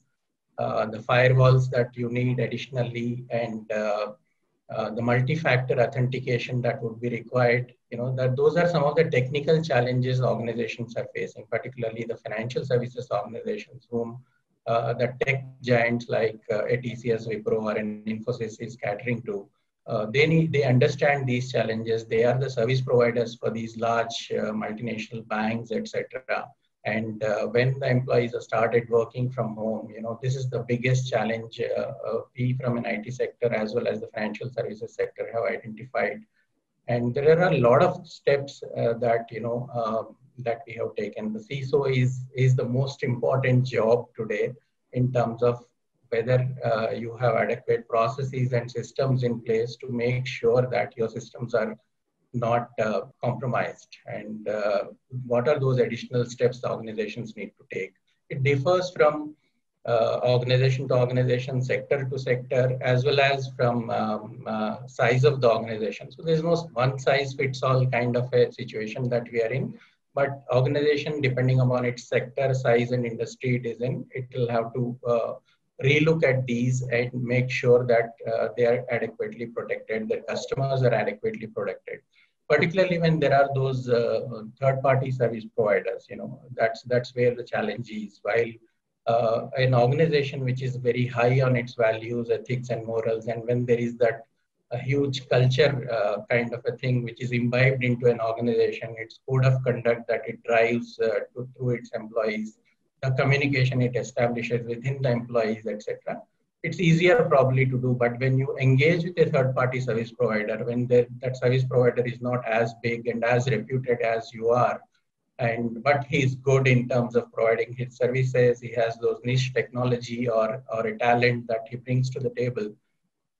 Uh, the firewalls that you need additionally and uh, uh, the multi-factor authentication that would be required you know that those are some of the technical challenges organizations are facing particularly the financial services organizations whom uh, the tech giants like uh, a TCS, Wipro, or Infosys is catering to. Uh, they need, they understand these challenges. They are the service providers for these large multinational banks, etc. And uh, when the employees have started working from home, you know, this is the biggest challenge uh, uh we from an IT sector as well as the financial services sector have identified. And there are a lot of steps uh, that, you know, um, that we have taken. The CISO is, is the most important job today in terms of whether uh, you have adequate processes and systems in place to make sure that your systems are not uh, compromised. And uh, what are those additional steps the organizations need to take? It differs from uh, organization to organization sector to sector as well as from um, uh, size of the organization. So there's no one size fits all kind of a situation that we are in. But organization depending upon its sector size and industry it is in it will have to uh, relook at these and make sure that uh, they are adequately protected, the customers are adequately protected. Particularly when there are those uh, third party service providers you know that's that's where the challenge is. While uh, an organization which is very high on its values ethics and morals and when there is that huge culture uh, kind of a thing which is imbibed into an organization its code of conduct that it drives uh, to, through its employees the communication it establishes within the employees etc it's easier probably to do but when you engage with a third party service provider when that service provider is not as big and as reputed as you are and but he's good in terms of providing his services he has those niche technology or or a talent that he brings to the table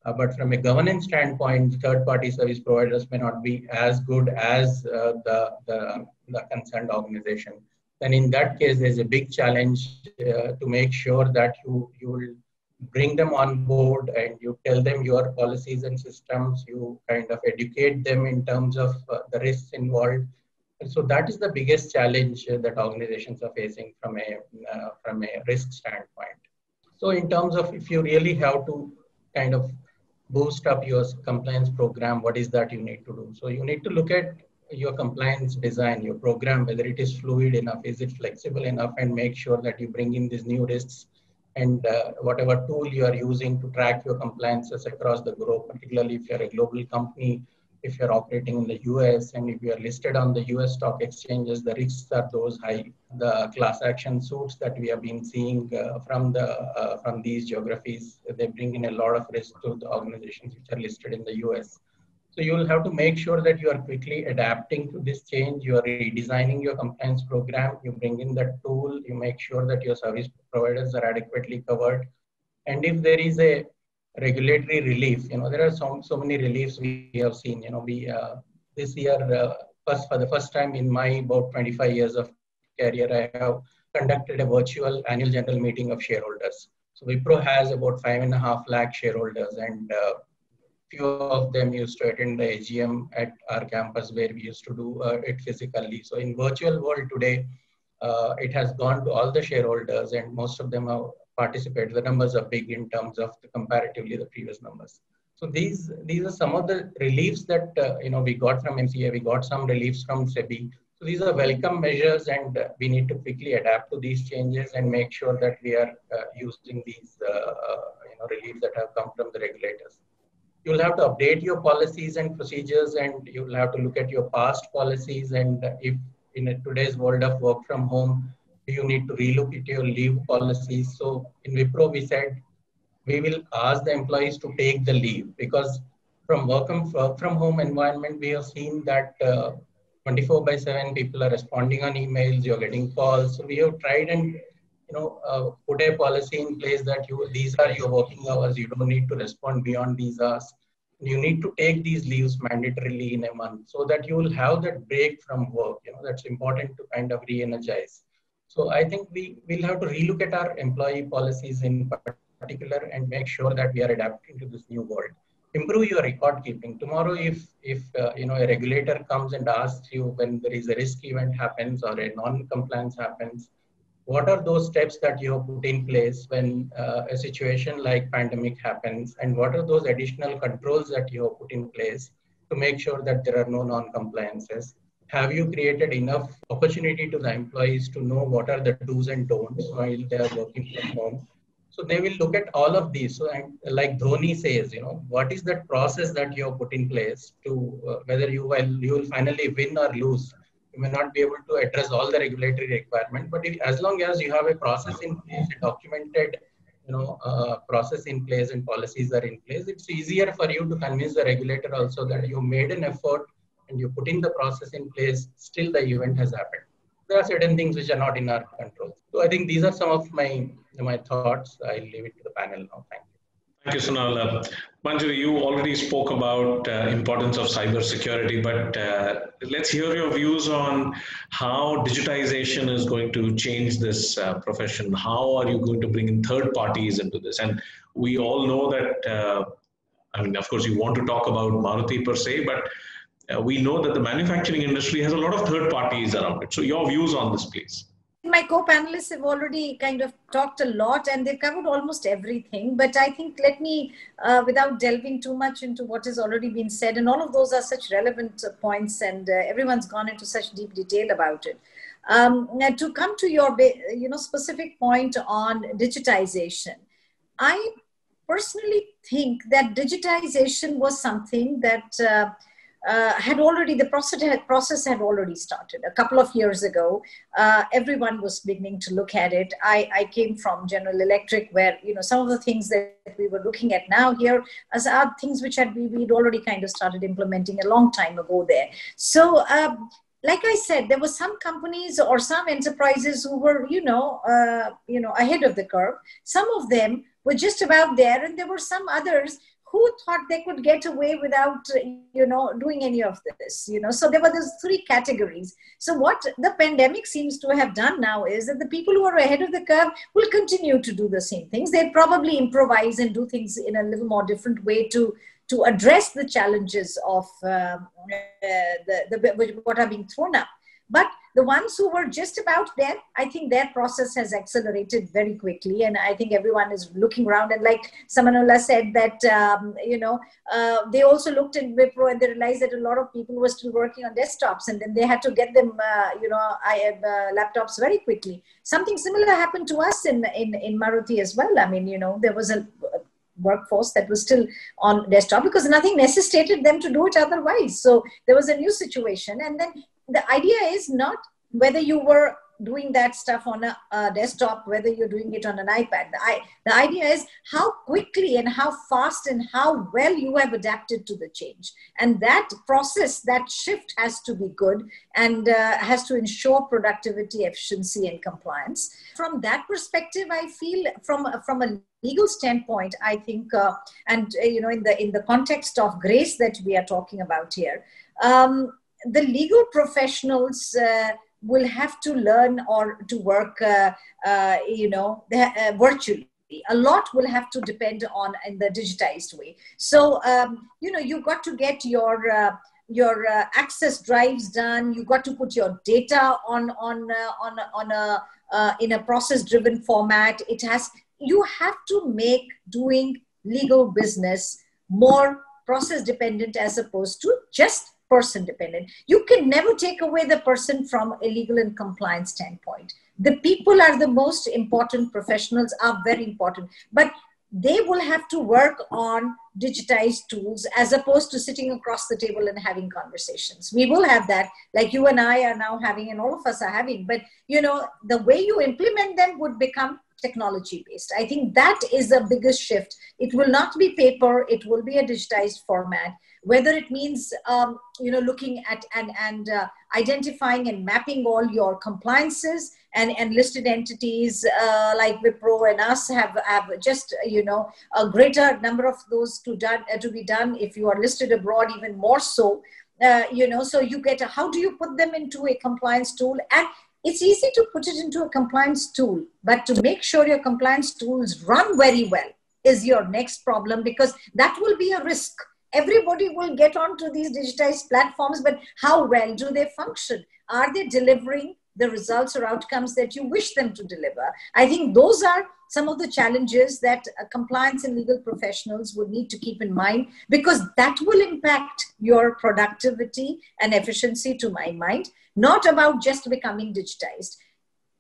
uh, but from a governance standpoint third party service providers may not be as good as uh, the, the the concerned organization then in that case there's a big challenge uh, to make sure that you you will bring them on board and you tell them your policies and systems you kind of educate them in terms of uh, the risks involved. And so that is the biggest challenge that organizations are facing from a uh, from a risk standpoint. So in terms of if you really have to kind of boost up your compliance program what is that you need to do? So you need to look at your compliance design your program whether it is fluid enough is it flexible enough and make sure that you bring in these new risks and uh, whatever tool you are using to track your compliances across the globe, particularly if you're a global company, if you're operating in the US and if you're listed on the US stock exchanges, the risks are those high. The class action suits that we have been seeing uh, from the uh, from these geographies, they bring in a lot of risk to the organizations which are listed in the US. So you will have to make sure that you are quickly adapting to this change. You are redesigning your compliance program. You bring in that tool. You make sure that your service providers are adequately covered. And if there is a regulatory relief, you know, there are so, so many reliefs we have seen. You know, we uh, this year, uh, first for the first time in my about 25 years of career, I have conducted a virtual annual general meeting of shareholders. So Wipro has about five and a half lakh shareholders, and uh, few of them used to attend the AGM at our campus where we used to do uh, it physically. So in virtual world today, uh, it has gone to all the shareholders and most of them have participated. The numbers are big in terms of the comparatively the previous numbers. So these these are some of the reliefs that uh, you know we got from MCA. We got some reliefs from SEBI. So these are welcome measures, and uh, we need to quickly adapt to these changes and make sure that we are uh, using these uh, you know reliefs that have come from the regulators you'll have to update your policies and procedures and you'll have to look at your past policies. And if in today's world of work from home you need to relook at your leave policies. So in wipro we said we will ask the employees to take the leave because from work from home environment we have seen that uh, 24 by 7 people are responding on emails you're getting calls. So we have tried and you know uh, put a policy in place that you these are your working hours you don't need to respond beyond these hours. You need to take these leaves mandatorily in a month so that you will have that break from work you know that's important to kind of re-energize. So i think we will have to relook at our employee policies in particular and make sure that we are adapting to this new world. Improve your record keeping. Tomorrow if if uh, you know a regulator comes and asks you when there is a risk event happens or a non compliance happens what are those steps that you have put in place when uh, a situation like pandemic happens? And what are those additional controls that you have put in place to make sure that there are no non-compliances? Have you created enough opportunity to the employees to know what are the do's and don'ts while they are working from home? So they will look at all of these. So and like dhoni says you know what is that process that you have put in place to uh, whether you will you will finally win or lose you may not be able to address all the regulatory requirement, but if, as long as you have a process in place, a documented you know, uh, process in place and policies are in place, it's easier for you to convince the regulator also that you made an effort and you put in the process in place, still the event has happened. There are certain things which are not in our control. So I think these are some of my, my thoughts. I'll leave it to the panel now. Thank you. Thank you, Sanaulla. Manjaree, you already spoke about uh, importance of cybersecurity, but uh, let's hear your views on how digitization is going to change this uh, profession. How are you going to bring in third parties into this? And we all know that, uh, I mean, of course, you want to talk about Maruti per se, but uh, we know that the manufacturing industry has a lot of third parties around it. So your views on this, please my co-panelists have already kind of talked a lot and they've covered almost everything but i think let me uh, without delving too much into what has already been said and all of those are such relevant uh, points and uh, everyone's gone into such deep detail about it. Um, to come to your you know specific point on digitization i personally think that digitization was something that uh, had already the process had, process had already started a couple of years ago. Uh, everyone was beginning to look at it. I, I came from General Electric, where you know some of the things that we were looking at now here as are things which had we, we'd already kind of started implementing a long time ago there. So. Um, like I said, there were some companies or some enterprises who were, you know, uh, you know, ahead of the curve. Some of them were just about there, and there were some others who thought they could get away without you know doing any of this you know? So there were those three categories. So what the pandemic seems to have done now is that the people who are ahead of the curve will continue to do the same things. They probably improvise and do things in a little more different way to to address the challenges of uh, uh, the, the what are being thrown up. But the ones who were just about there, I think their process has accelerated very quickly. And I think everyone is looking around. And like Sanaulla said, that, um, you know, uh, they also looked in Wipro and they realized that a lot of people were still working on desktops. And then they had to get them, uh, you know, I uh, laptops very quickly. Something similar happened to us in, in, in Maruti as well. I mean, you know, there was a, workforce that was still on desktop because nothing necessitated them to do it otherwise. So there was a new situation. And then the idea is not whether you were doing that stuff on a, a, desktop, whether you're doing it on an iPad. The, I, the idea is how quickly and how fast and how well you have adapted to the change. And that process, that shift has to be good and uh, has to ensure productivity, efficiency, and compliance. From that perspective, I feel from, from a legal standpoint, I think, uh, and uh, you know, in the in the context of grace that we are talking about here, um, the legal professionals uh, will have to learn or to work, uh, uh, you know, uh, virtually. a lot will have to depend on in the digitized way. So um, you know you've got to get your uh, your uh, access drives done. You've got to put your data on on uh, on on a uh, in a process driven format. It has you have to make doing legal business more process dependent as opposed to just person dependent. You can never take away the person from a legal and compliance standpoint. The people are the most important. Professionals are very important. But they will have to work on digitized tools as opposed to sitting across the table and having conversations. We will have that. Like you and i are now having and all of us are having. But you know the way you implement them would become technology based i think that is the biggest shift. It will not be paper. It will be a digitized format whether it means um, you know looking at and and uh, identifying and mapping all your compliances and, and listed entities uh, like Wipro and us have, have just you know a greater number of those to done uh, to be done if you are listed abroad even more so. Uh, you know so you get a, how do you put them into a compliance tool? And it's easy to put it into a compliance tool but to make sure your compliance tools run very well is your next problem because that will be a risk everybody will get onto these digitized platforms but how well do they function? Are they delivering the results or outcomes that you wish them to deliver? I think those are some of the challenges that uh, compliance and legal professionals would need to keep in mind because that will impact your productivity and efficiency to my mind not about just becoming digitized.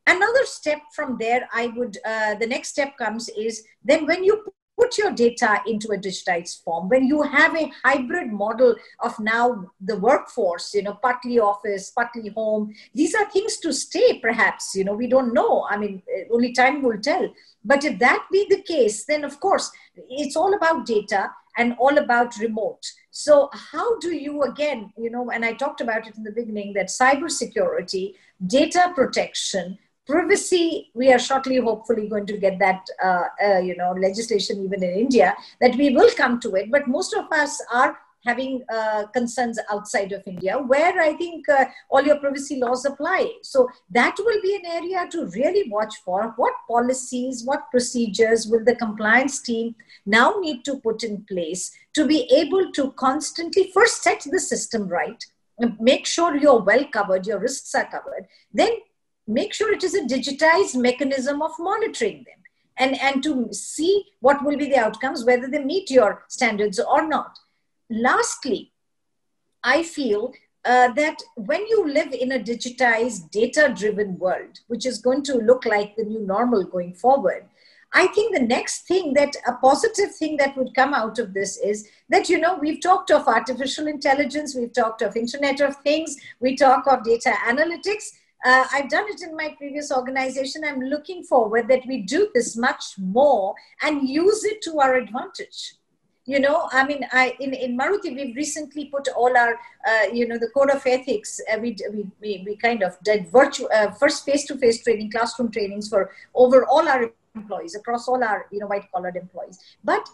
Another step from there i would uh, the next step comes is then when you put your data into a digitized form. When you have a hybrid model of now the workforce you know partly office partly home these are things to stay perhaps you know we don't know. I mean eh, only time will tell. But if that be the case then of course it's all about data and all about remote. So how do you again you know and i talked about it in the beginning that cybersecurity data protection privacy we are shortly hopefully going to get that uh, uh, you know legislation even in india that we will come to it. But most of us are having uh, concerns outside of india where i think uh, all your privacy laws apply. So that will be an area to really watch for. What policies what procedures will the compliance team now need to put in place to be able to constantly first set the system right make sure you're well covered your risks are covered then make sure it is a digitized mechanism of monitoring them and, and to see what will be the outcomes, whether they meet your standards or not. Lastly, I feel uh, that when you live in a digitized, data driven world, which is going to look like the new normal going forward, I think the next thing that a positive thing that would come out of this is that, you know, we've talked of artificial intelligence, we've talked of Internet of Things, we talk of data analytics, uh, I've done it in my previous organization. I'm looking forward that we do this much more and use it to our advantage. You know, I mean, I in, in Maruti, we've recently put all our, uh, you know, the code of ethics. Uh, we, we, we kind of did virtual, uh, first face-to-face training, classroom trainings for over all our employees, across all our, you know, white-collared employees. But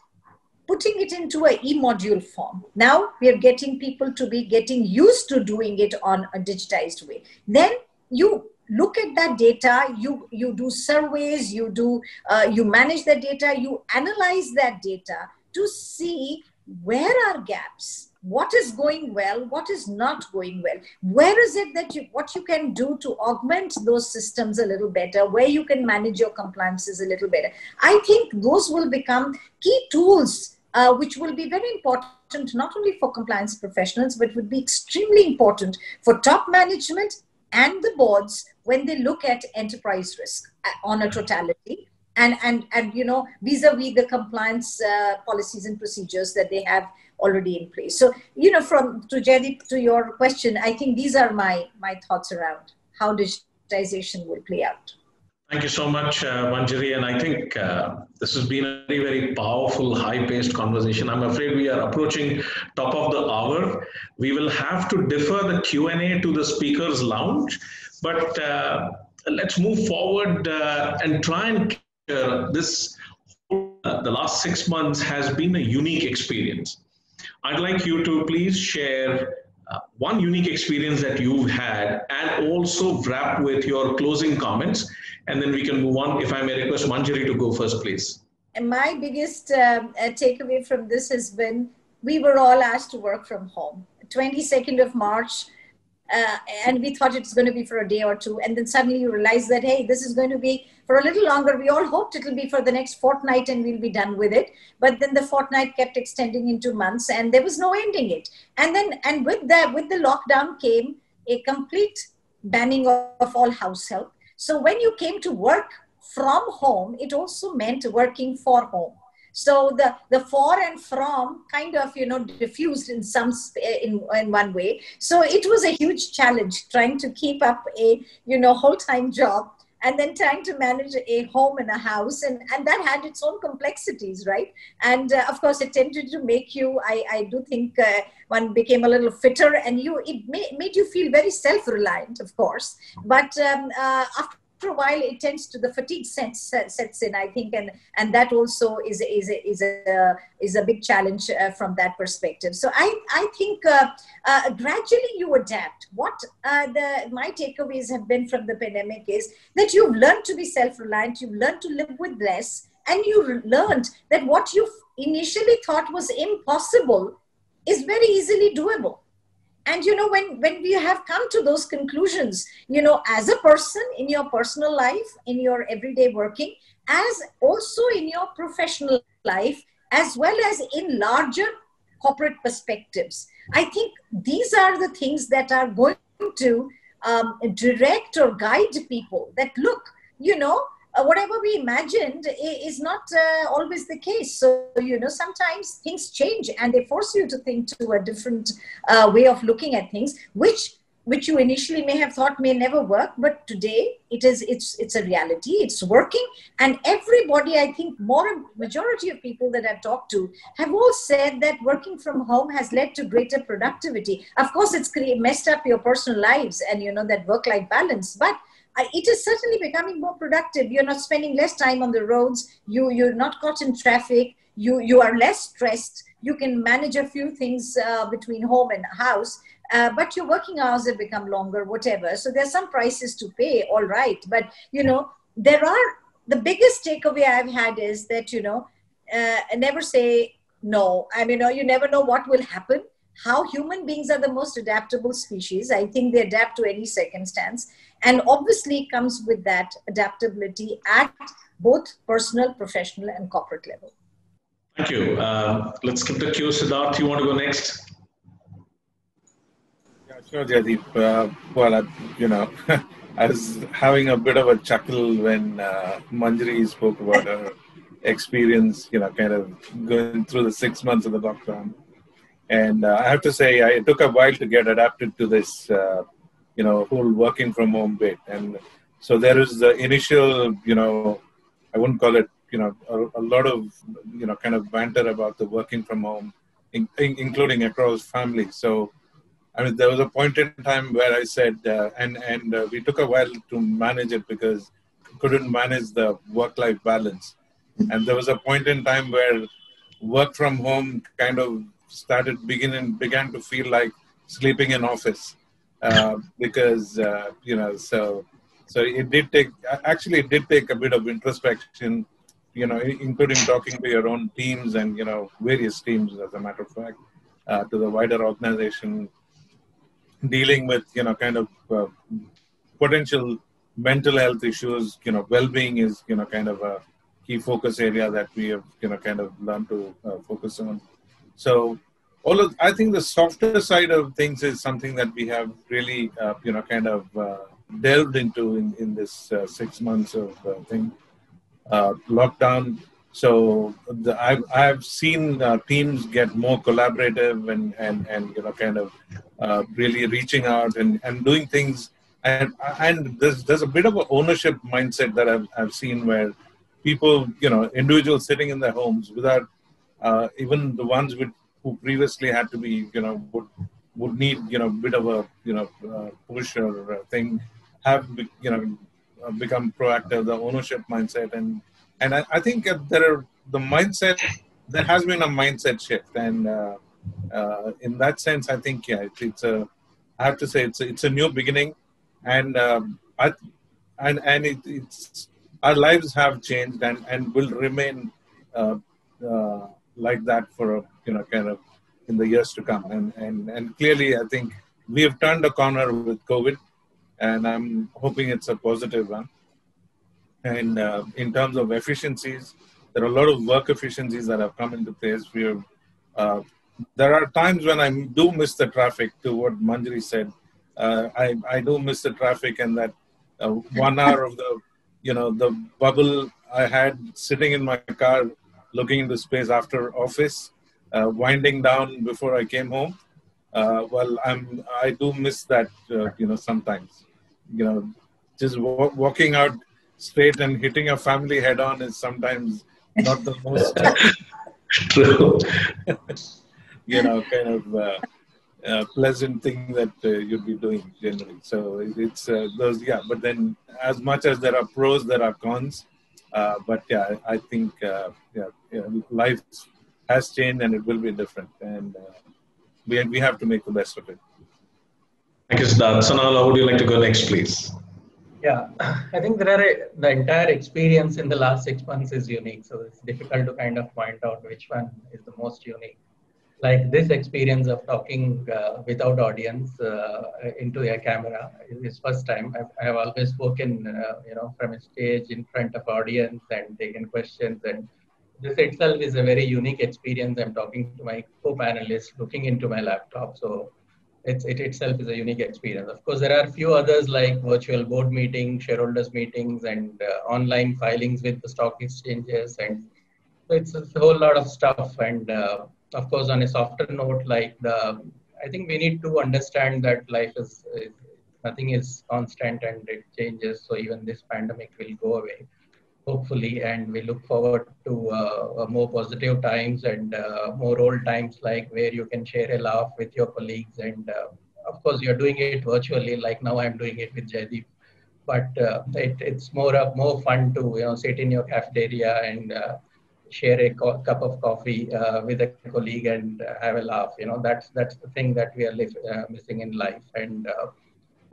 putting it into a e-module form. Now we are getting people to be getting used to doing it on a digitized way. Then you look at that data you you do surveys you do uh, you manage the data you analyze that data to see where are gaps what is going well what is not going well where is it that you what you can do to augment those systems a little better where you can manage your compliances a little better. I think those will become key tools uh, which will be very important not only for compliance professionals but would be extremely important for top management and the boards when they look at enterprise risk uh, on a totality. And and and you know vis-a-vis the compliance uh, policies and procedures that they have already in place. So you know from to Jaideep to your question i think these are my my thoughts around how digitization will play out Thank you so much, uh, Manjaree. And I think uh, this has been a very, very powerful, high-paced conversation. I'm afraid we are approaching top of the hour. We will have to defer the Q&A to the speakers lounge, but uh, let's move forward uh, and try and this. Uh, the last six months has been a unique experience. I'd like you to please share uh, one unique experience that you've had and also wrap with your closing comments and then we can move on. If I may request Manjaree to go first, please. And my biggest um, uh, takeaway from this has been we were all asked to work from home. 22nd of March, uh, and we thought it's going to be for a day or two. And then suddenly you realize that, hey, this is going to be for a little longer. We all hoped it'll be for the next fortnight and we'll be done with it. But then the fortnight kept extending into months and there was no ending it. And then, and with that, with the lockdown came a complete banning of, of all house help. So when you came to work from home, it also meant working for home. So the, the for and from kind of, you know, diffused in some, eh, in, in one way. So it was a huge challenge trying to keep up a, you know, whole-time job and then trying to manage a home and a house and, and that had its own complexities right? And uh, of course it tended to make you i, I do think uh, one became a little fitter and you it made you feel very self-reliant of course. But um, uh, after after a while it tends to the fatigue sets, sets in i think and and that also is is a, is a is a big challenge uh, from that perspective. So i i think uh, uh, gradually you adapt. What uh, the my takeaways have been from the pandemic is that you've learned to be self-reliant you've learned to live with less and you learned that what you initially thought was impossible is very easily doable and you know when when we have come to those conclusions you know as a person in your personal life in your everyday working as also in your professional life as well as in larger corporate perspectives i think these are the things that are going to um, direct or guide people that look you know uh, whatever we imagined is not uh, always the case. So, you know, sometimes things change and they force you to think to a different uh, way of looking at things, which which you initially may have thought may never work but today it is it's it's a reality. It's working. And everybody i think more majority of people that i've talked to have all said that working from home has led to greater productivity. Of course it's messed up your personal lives and you know that work life balance but it is certainly becoming more productive. You're not spending less time on the roads. You you're not caught in traffic. You you are less stressed. You can manage a few things uh, between home and house. Uh, but your working hours have become longer, whatever. So there's some prices to pay, all right. But you know, there are the biggest takeaway I've had is that you know, uh, never say no. I mean, you, know, you never know what will happen how human beings are the most adaptable species. I think they adapt to any circumstance. And obviously comes with that adaptability at both personal, professional, and corporate level. Thank you. Uh, let's keep the queue. Siddharth, you want to go next? Yeah, sure, Jaideep. Uh, well, I, you know, [laughs] I was having a bit of a chuckle when uh, Manjaree spoke about her experience, you know, kind of going through the six months of the lockdown and uh, I have to say, I, it took a while to get adapted to this, uh, you know, whole working from home bit. And so there is the initial, you know, I wouldn't call it, you know, a, a lot of, you know, kind of banter about the working from home, in, in, including across families. So, I mean, there was a point in time where I said, uh, and and uh, we took a while to manage it because couldn't manage the work-life balance. And there was a point in time where work from home kind of started beginning began to feel like sleeping in office uh, because uh, you know so so it did take actually it did take a bit of introspection you know including talking to your own teams and you know various teams as a matter of fact uh, to the wider organization dealing with you know kind of uh, potential mental health issues you know well-being is you know kind of a key focus area that we have you know kind of learned to uh, focus on. So all of, I think the softer side of things is something that we have really, uh, you know, kind of uh, delved into in, in this uh, six months of uh, thing, uh, lockdown. So the, I've, I've seen uh, teams get more collaborative and, and, and you know, kind of really reaching out and, and doing things. And, and there's, there's a bit of an ownership mindset that I've, I've seen where people, you know, individuals sitting in their homes without even the ones with, who previously had to be, you know, would would need, you know, bit of a, you know, uh, push or thing, have, you know, uh, become proactive, the ownership mindset, and and I, I think there are the mindset. There has been a mindset shift, and uh, uh, in that sense, I think yeah, it's, it's, a. I have to say it's a, it's a new beginning, and um, I, and and it, it's our lives have changed and and will remain uh, uh, like that for a you know kind of in the years to come. And and and clearly, I think we have turned a corner with COVID, and I'm hoping it's a positive one. And uh, in terms of efficiencies, there are a lot of work efficiencies that have come into place. We have, uh, there are times when I do miss the traffic. To what Manjaree said, uh, I I do miss the traffic, and that uh, one hour of the you know the bubble I had sitting in my car, looking into space after office, uh, winding down before I came home. Uh, well, I'm I do miss that uh, you know sometimes, you know, just w- walking out straight and hitting a family head on is sometimes not the most [laughs] True. [laughs] you know kind of uh, uh, pleasant thing that uh, you'd be doing generally. So it's uh, those yeah. But then as much as there are pros, there are cons. Uh, but yeah, I think uh, yeah, yeah, life has changed and it will be different, and uh, we we have to make the best of it. Thank you, Siddharth. Sanaulla, would you like to go next, please? Yeah, I think there are a, the entire experience in the last six months is unique, so it's difficult to kind of point out which one is the most unique. Like this experience of talking uh, without audience uh, into a camera is first time. I've, I have always spoken, uh, you know, from a stage in front of audience and taken questions, and this itself is a very unique experience. I'm talking to my co-panelists, looking into my laptop, so it's, it itself is a unique experience. Of course, there are a few others like virtual board meetings, shareholders meetings, and uh, online filings with the stock exchanges, and so it's a whole lot of stuff. And uh, of course, on a softer note, like the, I think we need to understand that life is, is nothing is constant and it changes. So even this pandemic will go away hopefully and we look forward to uh, more positive times and uh, more old times like where you can share a laugh with your colleagues. And uh, of course you're doing it virtually like now i'm doing it with Jaideep but uh, it, it's more of more fun to you know sit in your cafeteria and uh, share a co- cup of coffee uh, with a colleague and have a laugh you know. That's that's the thing that we are li- missing in life. And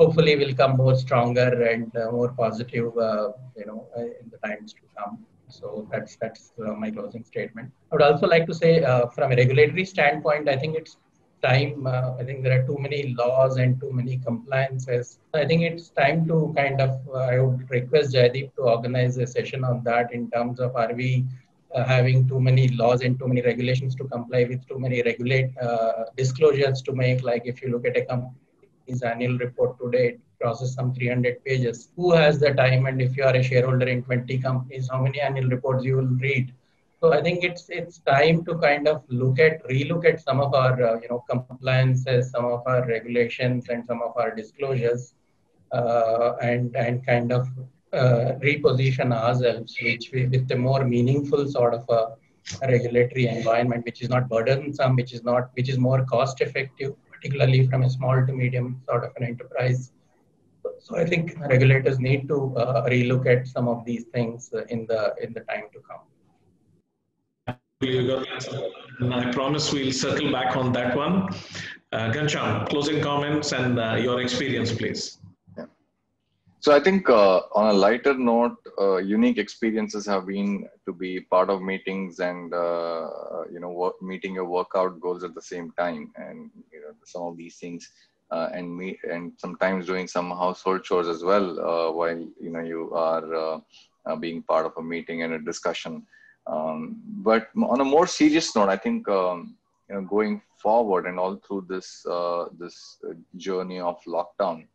hopefully will come more stronger and uh, more positive, uh, you know, uh, in the times to come. So that's that's uh, my closing statement. I would also like to say, uh, from a regulatory standpoint, I think it's time. Uh, I think there are too many laws and too many compliances. I think it's time to kind of. I would request Jaideep to organize a session on that in terms of are we having too many laws and too many regulations to comply with, too many regulate disclosures to make. Like if you look at a company his annual report today it crosses some 300 pages. Who has the time? And if you are a shareholder in 20 companies how many annual reports you will read? So i think it's it's time to kind of look at relook at some of our uh, you know compliances some of our regulations and some of our disclosures uh, and and kind of uh, reposition ourselves which we, with a more meaningful sort of a regulatory environment which is not burdensome which is not which is more cost effective particularly from a small to medium sort of an enterprise. So I think regulators need to uh, relook at some of these things in the in the time to come. I promise we'll circle back on that one. Uh, closing comments and uh, your experience, please. So I think uh, on a lighter note, uh, unique experiences have been to be part of meetings and uh, you know work, meeting your workout goals at the same time, and you know some of these things, uh, and me and sometimes doing some household chores as well uh, while you know you are uh, being part of a meeting and a discussion. Um, but on a more serious note, I think um, you know going forward and all through this this journey of lockdown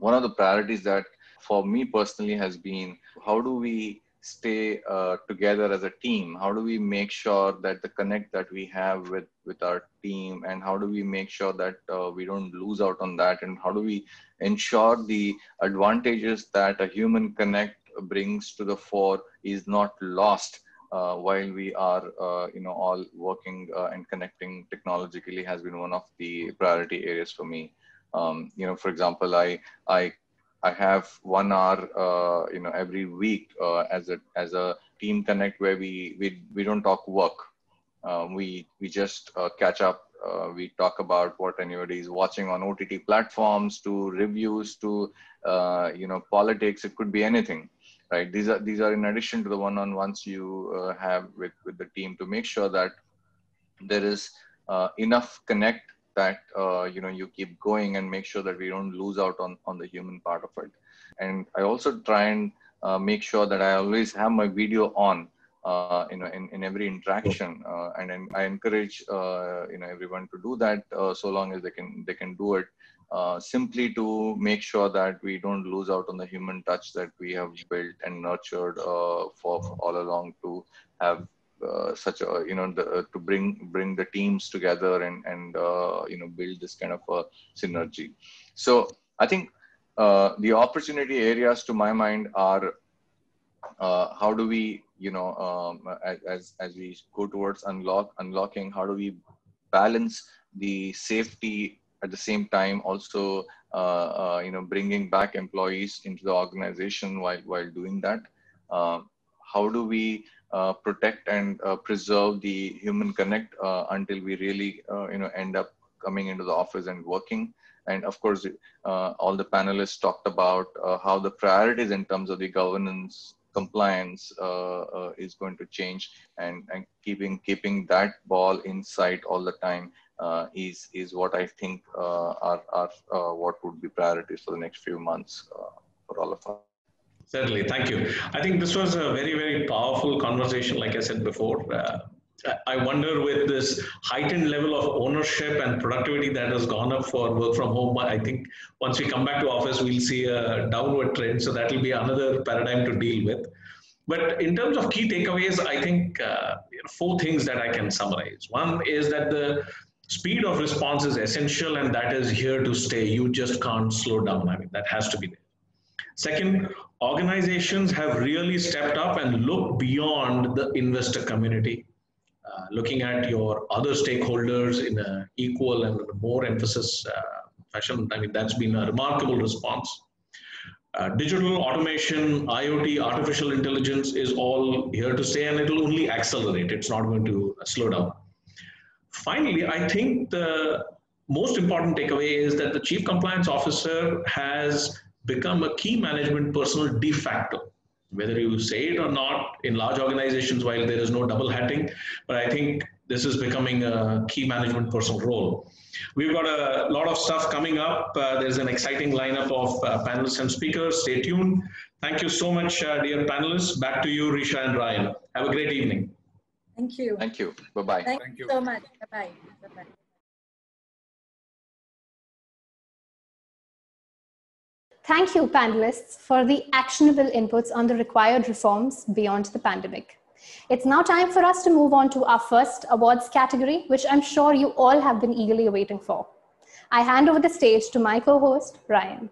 one of the priorities that for me personally has been how do we stay uh, together as a team? How do we make sure that the connect that we have with with our team? And how do we make sure that uh, we don't lose out on that? And how do we ensure the advantages that a human connect brings to the fore is not lost uh, while we are uh, you know all working uh, and connecting technologically has been one of the priority areas for me um, you know, for example, I I I have one hour, uh, you know, every week uh, as a as a team connect where we we we don't talk work. Um, we we just uh, catch up uh, we talk about what anybody is watching on OTT platforms to reviews to uh, you know politics. It could be anything, right? These are these are in addition to the one-on-ones you uh, have with with the team to make sure that there is enough connect that uh, you know you keep going and make sure that we don't lose out on on the human part of it. And I also try and make sure that I always have my video on uh, you know in, in every interaction uh, and, and i encourage uh, you know everyone to do that uh, so long as they can they can do it uh, simply to make sure that we don't lose out on the human touch that we have built and nurtured uh, for, for, all along to have such a you know the, to bring bring the teams together and and you know build this kind of a synergy. So i think the opportunity areas to my mind are how do we you know um, as as we go towards unlock unlocking how do we balance the safety at the same time also uh, uh, you know bringing back employees into the organization while while doing that? Uh, how do we uh, protect and uh, preserve the human connect uh, until we really you know end up coming into the office and working and of course all the panelists talked about how the priorities in terms of the governance compliance uh, uh, is going to change and, and keeping keeping that ball in sight all the time uh, is is what I think are, are what would be priorities for the next few months for all of us. Certainly, thank you. I think this was a very, very powerful conversation, like I said before. Uh, I wonder with this heightened level of ownership and productivity that has gone up for work from home, I think once we come back to office, we'll see a downward trend. So that will be another paradigm to deal with. But in terms of key takeaways, I think uh, four things that I can summarize. One is that the speed of response is essential and that is here to stay. You just can't slow down. I mean, that has to be there. Second, organizations have really stepped up and looked beyond the investor community uh, looking at your other stakeholders in an equal and more emphasis uh, fashion. I mean, that's been a remarkable response. Uh, digital automation, IoT, artificial intelligence is all here to stay and it will only accelerate. It's not going to slow down. Finally, I think the most important takeaway is that the chief compliance officer has become a key management personal de facto. Whether you say it or not in large organizations while there is no double hatting but i think this is becoming a key management personal role. We've got a lot of stuff coming up. Uh, there's an exciting lineup of uh, panelists and speakers. Stay tuned. Thank you so much uh, dear panelists. Back to you risha and ryan. Have a great evening. Thank you. Thank you. Bye-bye. Thank, thank you so much. Bye-bye. Bye-bye Thank you, panelists, for the actionable inputs on the required reforms beyond the pandemic. It's now time for us to move on to our first awards category, which I'm sure you all have been eagerly waiting for. I hand over the stage to my co host, Ryan.